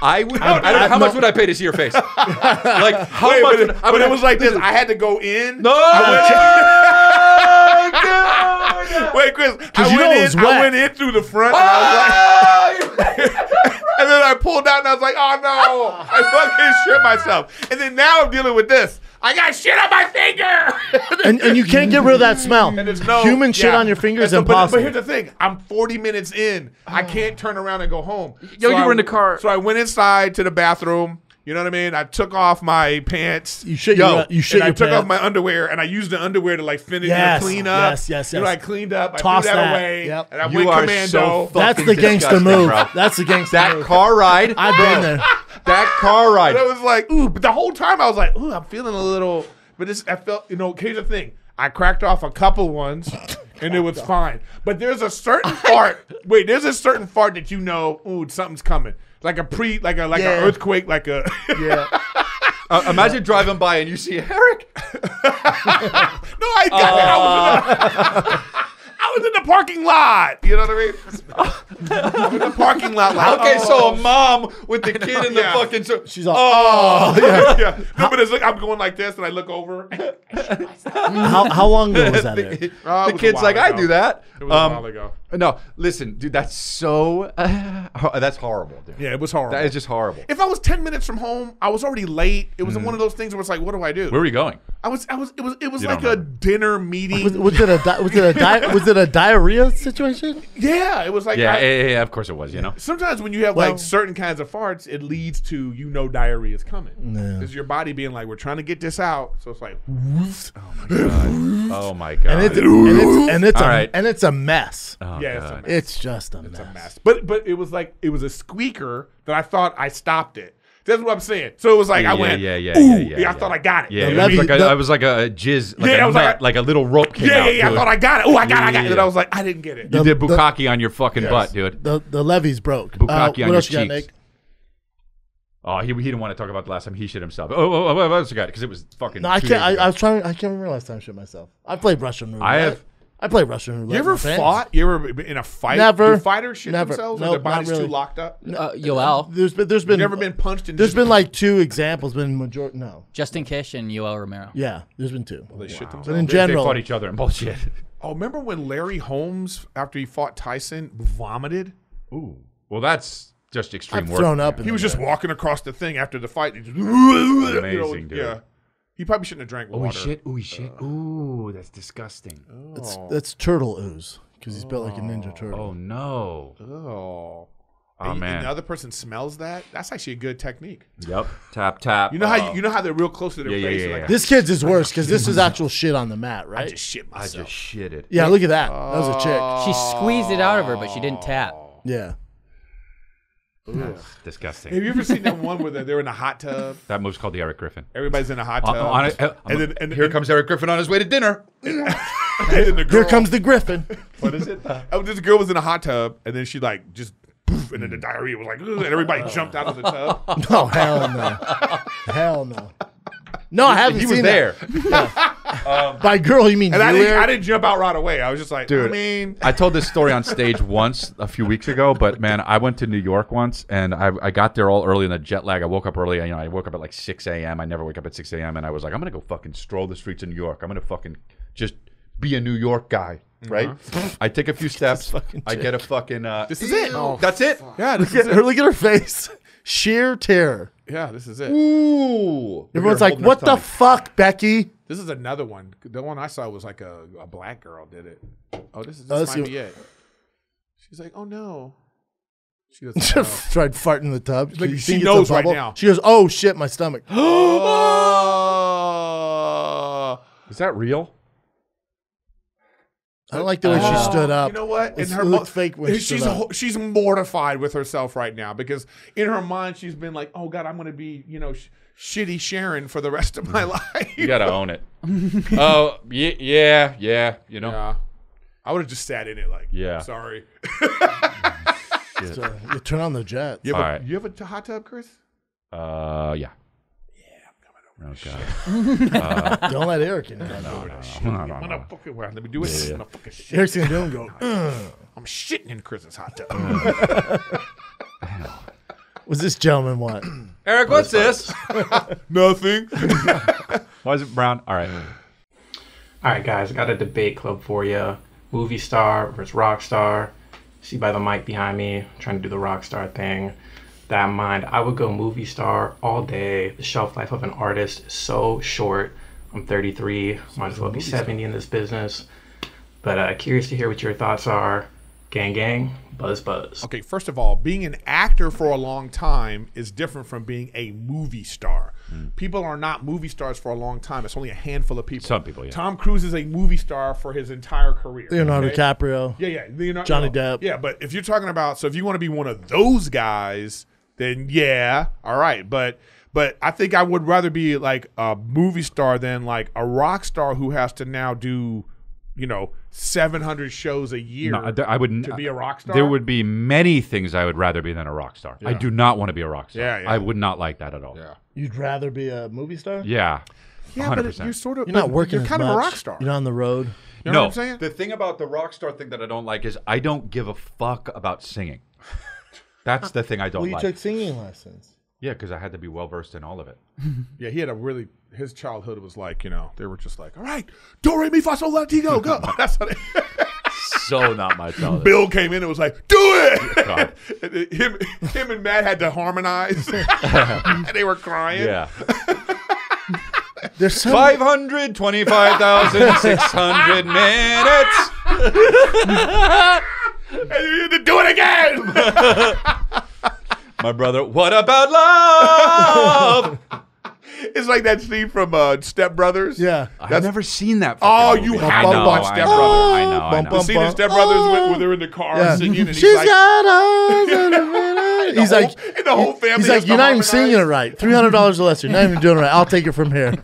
I would. I don't know how much would I pay to see your face. Like how Wait, much? but, would- it, I but would it was like this. I had to go in. No, dude. Wait, Chris. I you went know it in. was I went in through the front, and I was like, Oh, and then I pulled out, and I was like, oh no, I fucking shit myself. And then now I'm dealing with this. I got shit on my finger. and, and you can't get rid of that smell. And there's no Human shit yeah. on your finger And is so- impossible. But, here's the thing: I'm 40 minutes in. I ah. can't turn around and go home. Yo, you I- were in the car. So I went inside to the bathroom. You know what I mean? I took off my pants. you shit Yo, your, you shit and I took pants. off my underwear and I used the underwear to like finish Yes, and clean up. yes, yes, yes. You know, yes. I cleaned up. I Toss threw that, that. away. Yep. And I You went are commando. so That's the gangster move. bro. That's the gangster That move. car ride. I've been there. That car ride. And I was like, ooh, but the whole time I was like, ooh, I'm feeling a little. But this, I felt, you know, here's the thing. I cracked off a couple ones, and it was fine. But there's a certain fart. Wait, there's a certain fart that you know, ooh, something's coming. Like a pre, like a like Yeah. an earthquake, like a. Yeah. Uh, imagine driving by and you see Erik. no, I got it. I was, in the, I was in the parking lot. You know what I mean? In the parking lot. Like, Okay, so oh. a mom with the kid in the Yeah. fucking. So, She's all, Oh, yeah, yeah. No, but it's like I'm going like this, and I look over. how, how long ago was that? Erik? the, Oh, it the kid's while like, I do that. It was a Um, while ago. No, listen, dude, that's so. that's horrible, dude. Yeah, it was horrible. That is just horrible. If I was ten minutes from home, I was already late. It was mm-hmm. one of those things where it's like, what do I do? Where were you going? I was, I was, it was, it was You like a dinner meeting. Was, was it a di- was it a di- was it a diarrhea situation? yeah, it was was like, yeah, I- yeah, yeah, of course it was. You know. Sometimes when you have Well- like certain kinds of farts, it leads to you know diarrhea is coming. Yeah. Because your body being like, we're trying to get this out. So it's like, Oh my god. Oh and it's and it's and it's, All a, right. and it's a mess. Oh, yeah, it's a mess. It's just a It's mess. a mess. But but it was like it was a squeaker that I thought I stopped it. That's what I'm saying. So it was like I Yeah, went, yeah, yeah, ooh, yeah, yeah, I thought I got it. Yeah, it levy- was like a, the- I was like a jizz, like Yeah, a I was nut, like- like, a little rope came yeah, out. yeah, yeah. I dude. thought I got it. Oh, I got Yeah, it. I got yeah, it. And. I was like, I didn't get it. You The- did the- bukkake on your fucking butt, dude. The the levees broke. Bukkake Uh, on what your else you got, cheeks. Nick? Oh, he, he didn't want to talk about the last time he shit himself. Oh, oh, oh what else you got? Because it was fucking. No, I two can't. days I, ago. I was trying. I can't remember last time I shit myself. I played Russian roulette. I have- I play Russian roulette. You ever with my fans. fought? You ever in a fight? Never. Do fighters shit Never. themselves? Nope, or their not bodies really. too locked up? Uh, Yoel, There's been. There's been. You never been punched and There's just- been like two examples. Been majority. No. Justine Kish, and Yoel Romero. Yeah. There's been two. They shit But themselves. in They- general, they fought each other and bullshit. Oh, remember when Larry Holmes, after he fought Tyson, vomited? Ooh. Well, that's just extreme I've work. thrown up. In He was the just walking across the thing after the fight. and He just, you know, Amazing, dude. Yeah. He probably shouldn't have drank Oh, water. he shit. Oh, he shit. Uh. Ooh, that's disgusting. It's, oh. that's turtle ooze because he's built like a ninja oh. turtle. Oh no. Oh. Oh, and, man. And the other person smells that. That's actually a good technique. Yep. Tap tap. You know how Oh. you, uh, you know how they're real close to their Yeah, yeah, face. yeah, They're yeah. This kid's is worse because this is actual shit on the mat, right? I right? just shit myself. I just shit it. yeah, look at that. That was a chick. Oh. She squeezed it out of her, but she didn't tap. Yeah. Disgusting. Have you ever seen that one where they're, they're in a hot tub? That move's called the Erik Griffin. Everybody's in a hot uh, tub. on it- uh, and then and, here and- comes Erik Griffin on his way to dinner. and then the girl, Here comes the griffin. What is it? Uh. Oh, this girl was in a hot tub, and then she like just poof, and then the mm. diarrhea was like, "Ugh," and everybody uh. jumped out of the tub. No, hell no. hell no. No, I haven't he seen was there. that. By girl, you mean And I you, didn't, I didn't jump out right away. I was just like, Dude, I mean, I told this story on stage once a few weeks ago, but man, I went to New York once and I, I got there all early in the jet lag. I woke up early. You know, I woke up at like 6 a.m. I never wake up at 6 a.m. And I was like, I'm going to go fucking stroll the streets of New York. I'm going to fucking just be a New York guy, right? I take a few steps. I get a fucking. Uh, this is it. That's it. yeah, this Look is at her, look at her face. Sheer terror. Yeah, this is it. Ooh. Everyone's like, "What the fuck, Becky?" This is another one. The one I saw was like a, a black girl did it. Oh, this is Oh, this let's might be it. She's like, oh no. She doesn't know. Oh. Tried farting in the tub. Like, You she think it's a knows right now. She goes, "Oh shit, my stomach." oh. Is that real? I don't like the way she stood up. You know what? In her mo- fake when she she's stood up. she's mortified with herself right now because in her mind she's been like, "Oh God, I'm going to be you know sh- shitty Sharon for the rest of my life." You got to own it. oh, yeah, yeah, yeah. You know? Yeah. I would have just sat in it like, Yeah. sorry. So, you turn on the jet. You have, All a, right. you have a t- hot tub, Chris? Uh, yeah. Yeah, I'm coming over. Oh, God. Uh, Don't let Erik in. there. No, no, I'm no, no, gonna no. fucking well, let me do it. I'm gonna fucking shit. Erik's gonna do it go. "Ugh." I'm shitting in Chris's hot tub. What's this gentleman want? Erik, what's this? Nothing. Why is it brown? All right. All right, guys, I got a debate club for you. Movie star versus rock star. See by the mic behind me, trying to do the rock star thing. That in mind, I would go movie star all day. The shelf life of an artist is so short. I'm 33, might as well be 70 in this business. But uh, curious to hear what your thoughts are. Gang, gang, buzz, buzz. Okay, first of all, being an actor for a long time is different from being a movie star. People are not movie stars for a long time. It's only a handful of people. Some people, yeah. Tom Cruise is a movie star for his entire career. Leonardo okay? DiCaprio. Yeah, yeah. Leonardo, Johnny no. Depp. Yeah, but if you're talking about, so if you want to be one of those guys, then yeah, all right. But but I think I would rather be like a movie star than like a rock star who has to now do, you know, 700 shows a year. No, I- I would to be a rock star. There would be many things I would rather be than a rock star. I do not want to be a rock star. Yeah, yeah. I would not like that at all. Yeah. You'd rather be a movie star? Yeah. Yeah, 100%. but you're sort of You're not working You're as kind of a rock star. You're not on the road. You know no, what I'm saying? the thing about the rock star thing that I don't like is I don't give a fuck about singing. That's the thing I don't Well, you like. took singing lessons. yeah, because I had to be well versed in all of it. Yeah, he had a really his childhood was like you know they were just like all right, do re mi fa sol la ti do go. That's what they, So not my childhood. Bill came in and was like, do it. Him, him and Matt had to harmonize, and they were crying. Yeah. There's some 525,600 minutes. And you had to do it again. My brother, what about love? it's like that scene from uh, Step Brothers. Yeah. I've never seen that. Oh, fucking you have I to know, watch I Step Brothers. I know, I Bum, know. The bum, scene in. Step Brothers where, where they're in the car Yeah. singing, and he's She's like, got a minute. He's the like, whole, and the whole family. he's like, you're not even singing it right. Three hundred dollars or less. You're not even doing it right. I'll take it from here.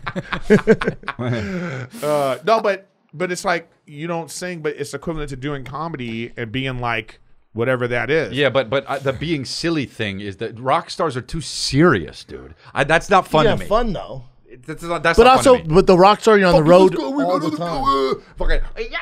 Uh, no, but but it's like you don't sing, but it's equivalent to doing comedy and being like whatever that is. Yeah, but but uh, the being silly thing is that rock stars are too serious, dude. I, that's not fun yeah, to me. fun though. That's not, that's But not also, fun to me. with the rock star, you're on the road go, we all gotta the go, time. uh, fucking yeah, yeah,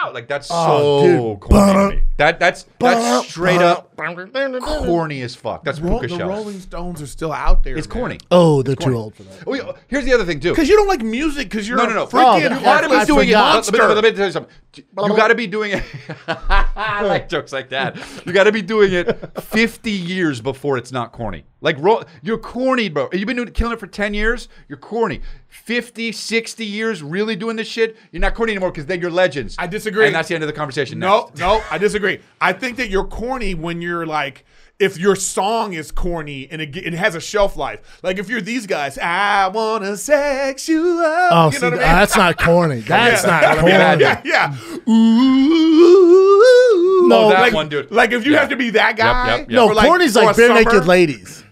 yeah, yeah, yeah. like that's Oh, so dude. corny. Ba-dum. That that's that's straight up Corny. corny as fuck. That's Ro- puka the shells. Rolling Stones are still out there. It's corny. Oh, they're too corny. old for that. Oh, yeah, here's the other thing too. Because you don't like music because you're No, no, no. freaking Oh, you gotta be I doing it. forgot. Let me, let me- let me tell you something. You gotta be doing it. I like jokes like that. You gotta be doing it 50 years before it's not corny. Like, ro- you're corny, bro. You've been doing, killing it for 10 years. You're corny. 50, 60 years really doing this shit. You're not corny anymore because then you're legends. I disagree. And that's the end of the conversation. No, Next. no, I disagree. I think that you're corny when you're like, if your song is corny and it, it has a shelf life. Like if you're these guys, I wanna sex you up. Oh, you see, know what I ah, mean? that's not corny. That's Yeah. not corny. yeah, yeah. Ooh, Oh, that like, one, dude. Like if you Yeah. have to be that guy. yep, yep. No, like, corny's like bare naked ladies.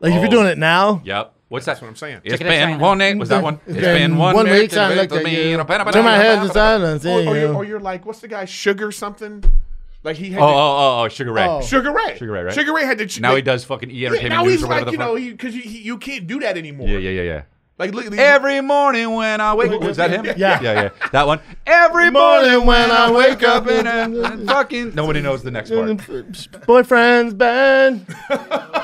Like if you're doing it now, Yep. What's that? That's what I'm saying. It's Chicken in been China. one night. Was that one? It's been one, one week. I to looked make at me- you. ba- ba- ba- Turn my head ba- to ba- silence. Or, or, you're, or you're like, what's the guy? Sugar something? Like he had Oh, to- oh, oh, oh, Sugar Ray. Oh. Sugar Ray. Sugar Ray, right? Sugar Ray had to. Now he does fucking E Yeah, Entertainment now News he's or whatever like, you the fuck. know, because you, you can't do that anymore. yeah, yeah, yeah, yeah. Like, look, look- Every morning when I wake, up, was that him? Yeah. yeah, yeah. That one. Every morning when I wake up in a fucking. Nobody knows the next part. boyfriend's bad.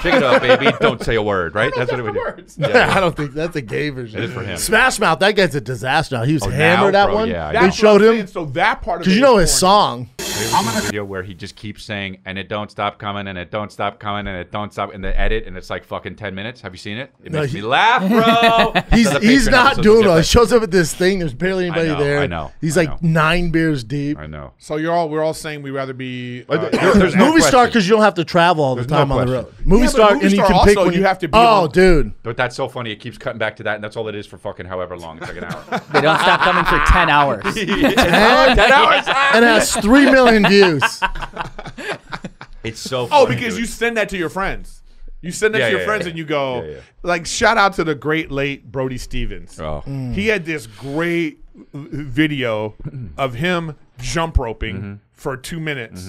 Pick it up, baby. Don't say a word. Right? That's what it would do. I don't think that's a gay version. It is for him. Smash Mouth, that guy's a disaster. now. He was Oh, hammered now, that bro, one. yeah, I they know. That's what showed him So that part because you know is his corny. song. There's a video where he just keeps saying, and it don't stop coming, and it don't stop coming, and it don't stop in the edit, and it's like fucking 10 minutes. Have you seen it? It No, makes he- me laugh, bro. He's he's not doing will well. He shows up at this thing. There's barely anybody know, there. I know, He's I like know. nine beers deep. I know. So you're all we're all saying we'd rather be. Uh, there- there's no movie star because you don't have to travel all the There's no time on the road. Movie Yeah, star, movie and you star can pick when you have to be Oh, among- dude. But that's so funny. It keeps cutting back to that, and that's all it is for fucking however long. It's like an hour. They don't stop coming for 10 hours. And, 10 hours. and has three million views. oh, It's so funny, Oh, because dude. you send that to your friends. You send that Yeah, to your yeah, friends yeah. and you go, Yeah, yeah. like, shout out to the great late Brody Stevens. Oh. He had this great video of him jump roping Mm-hmm. for two minutes.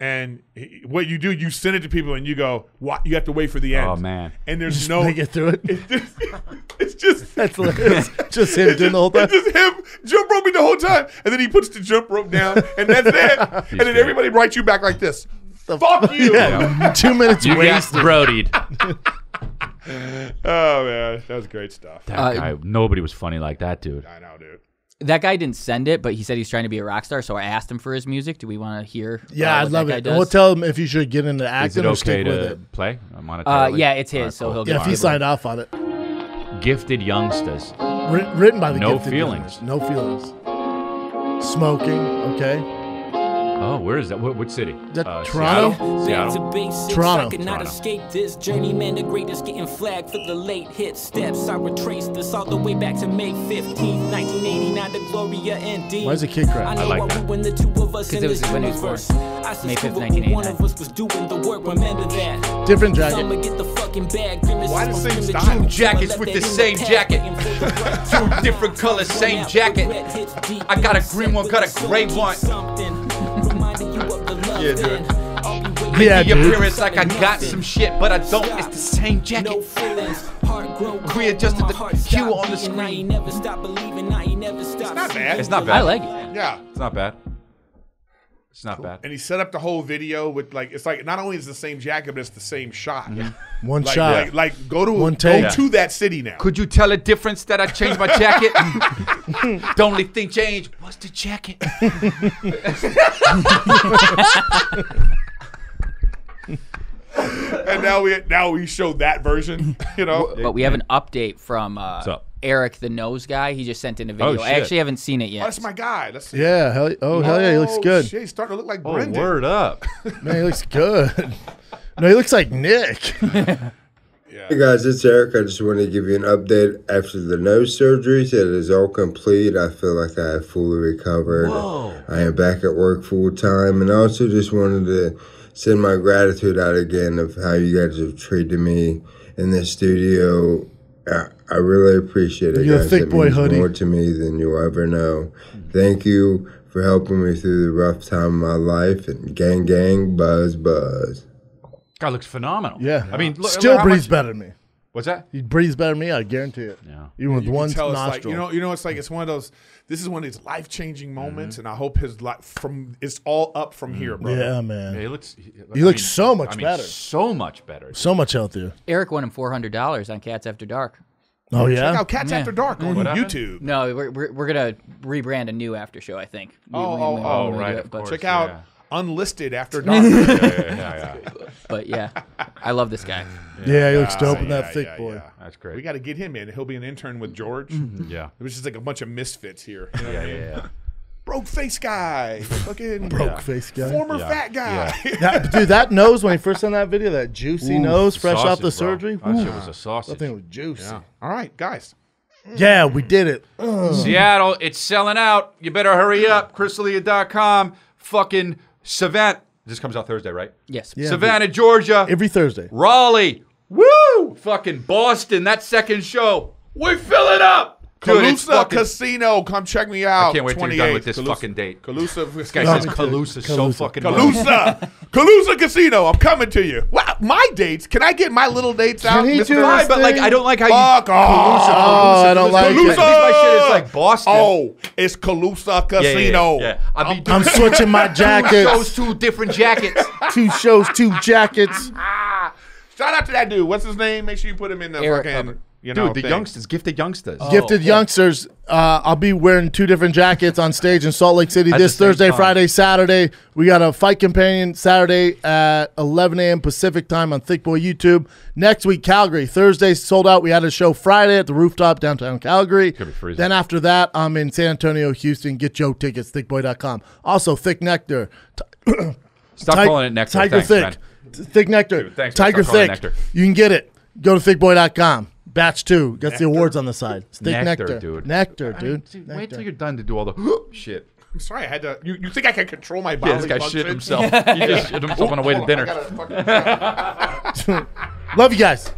And he- what you do, you send it to people and you go, what? You have to wait for the end. Oh, man. And there's Just no. make it through it. It's just, it's just That's hilarious. Just him doing the whole time. It's just him jump roping the whole time, and then he puts the jump rope down, and that's it. and then everybody writes you back like this: "Fuck you!" Yeah. Two minutes You got wasted. Brodied. Oh man, that was great stuff. That Uh, guy, nobody was funny like that, dude. I know, dude. That guy didn't send it, but he said he's trying to be a rock star. So I asked him for his music. Do we want to hear? Yeah, uh, I'd love that guy it. does? We'll tell him if you should get into Is acting it or okay stick with to it. play uh, monetarily? Uh, yeah, it's his, Alright, so cool. he'll Yeah, get if he signed off on it. Gifted youngsters. Writ- written by the No gifted feelings. universe. No feelings. Smoking. Okay. Oh, where is that? What, what city? That Uh, Toronto? Seattle? Back Seattle? to basics, Toronto. I could not Toronto. escape this journey, man. The greatest getting flagged for the late hit steps. I retraced this all the way back to May 15th, 1989, to Gloria and Dean. Why is the kid crying? I I like that. we when the two of us 'Cause in it was this when he was universe. born. I May 5th, screw it when 1989. One of us was doing the work. Remember that. Different So jacket. I'ma get the fucking bag. Why the same style? Two jackets with the same jacket. Two different colors, same jacket. I got a green one, got a gray one. Yeah, dude. Yeah, the dude. appearance like I got some shit, but I don't. It's the same jacket. Readjusted the hue on the screen. Never stop believing, I ain't never stop. It's not bad. It's not bad. I like it. Yeah. It's not bad. It's not bad. And he set up the whole video with like it's like not only is the same jacket, but it's the same shot. One Like, shot. like, like go to One go take. to that city now. Could you tell a difference that I changed my jacket? the only thing changed was the jacket. and now we now we show that version. You know. But we have an update from uh, What's up? Eric, the nose guy. He just sent in a oh, video. I shit. actually haven't seen it Oh, yet. that's my guy. Let's see. Yeah. Hell, oh, hell yeah. He oh, looks Oh, good. Shit, he's starting to look like Oh, Brendan. word up. Man, he looks good. No, he looks like Nick. Hey guys, it's Eric. I just want to give you an update after the nose surgery. It is all complete. I feel like I have fully recovered. Whoa. I am back at work full time, and I also just wanted to send my gratitude out again of how you guys have treated me in the studio. I, I really appreciate it, You're a guys. thick it boy means hoodie. more to me than you'll ever know. Thank you for helping me through the rough time of my life. And gang, gang, buzz, buzz. Guy looks phenomenal. Yeah. I mean, look, still look breathes much- better than me. What's that? He breathes better than me. I guarantee it. Yeah. Even with You one tell it's like nostril. you know, you know, it's like it's one of those. This is one of these life changing Mm-hmm. moments, and I hope his life from it's all up from here, bro. yeah, man. Yeah, he looks. He, He looks so much I mean, better. So much better. so much healthier. Eric won him four hundred dollars on KATS After Dark. Oh yeah, Check out KATS Yeah. After Dark on What happened? YouTube. No, we're, we're, we're gonna rebrand a new after show. I think. We- Oh, we- oh, we- oh, we do right, it, of but- course. Check out yeah. Unlisted After Dark. yeah, yeah, yeah. But yeah, I love this guy. Yeah, he looks Yeah, dope in yeah, that thick yeah, boy. yeah. That's great. We got to get him in. He'll be an intern with George. Mm-hmm. Yeah. It was just like a bunch of misfits here. You know what Yeah, I mean? yeah, yeah. Broke face guy. Fucking Broke face guy. Former Yeah. fat guy. That, dude, that nose when he first sent that video, that juicy Ooh, nose fresh off the bro. surgery. That shit Ooh, was a sausage. That thing was juicy. Yeah. All right, guys. Yeah, we did it. Ugh. Seattle, it's selling out. You better hurry up. ChrisDelia.com. Fucking Savannah. This comes out Thursday, right? Yes. Yeah, Savannah, Georgia. Every Thursday. Raleigh. Woo! Fucking Boston. That second show. We fill it up. Dude, it's Calusa fucking- Casino. Come check me out. I can't wait till you're done with this Calusa- fucking date. Calusa. This guy says me too. Calusa so fucking much. Calusa. Calusa Casino. I'm coming to you. Wow, my dates. Can I get my little dates out? he Mr. do Fine, but like? I don't like how Fuck you off. Calusa, Oh, I don't Calusa, like Calusa. it. At my shit is like Boston. Oh, it's Calusa Yeah, yeah, yeah, Casino. Yeah, I mean, I'm switching my Two shows, two different jackets. two shows, two jackets. Shout out to that dude. What's his name? Make sure you put him in the Eric fucking. Hubbard. You know, Dude, the thing. youngsters, gifted youngsters. Gifted youngsters. Uh, I'll be wearing two different jackets on stage in Salt Lake City this Thursday, time. Friday, Saturday. We got a fight companion Saturday at 11 a.m. Pacific time on Thick Boy YouTube. Next week, Calgary. Thursday sold out. We had a show Friday at the rooftop downtown Calgary. Could be freezing. Then after that, I'm in San Antonio, Houston. Get Joe tickets, thickboy.com. Also, Thick Nectar. Stop Ti- calling it nectar. Tiger Thanks, Thick. man. Thick Nectar. Dude, thanks. Tiger Stop calling it Thick. nectar. You can get it. Go to thickboy.com. Batch two. Gets the awards on the side. It's Nectar, Nectar. dude. Nectar, I mean, dude. see, Nectar. Wait till you're done to do all the shit. I'm sorry, I had to. You, you think I can control my Yeah, body? this guy shit functions? himself. He just shit himself on the way to Hold on, dinner. Gotta fucking- Love you guys.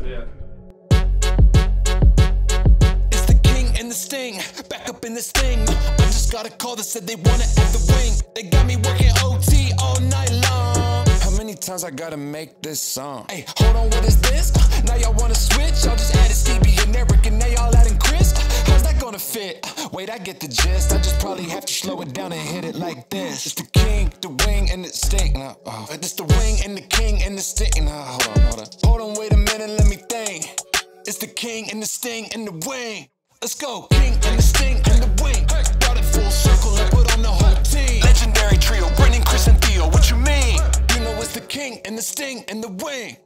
It's the king and the sting. Back up in this thing. I just got a call that said they want it at the wing. They got me working OT all night long. Many times I gotta make this song? Hey, hold on, what is this? Uh, now y'all wanna switch? Y'all just added Stevie and Eric and now y'all adding Chris. Uh, how's that gonna fit? Uh, wait, I get the gist. I just probably have to slow it down and hit it like this. It's the king, the wing, and the sting. Nah, oh. It's the wing and the king and the sting. Nah, hold on, hold on. Hold on, wait a minute, let me think. It's the king and the sting and the wing. Let's go, king and the sting and the wing. Brought it full circle and put on the whole team. Legendary trio, Brendan, Chris, and Theo. What you mean? Know the king and the sting and the wing.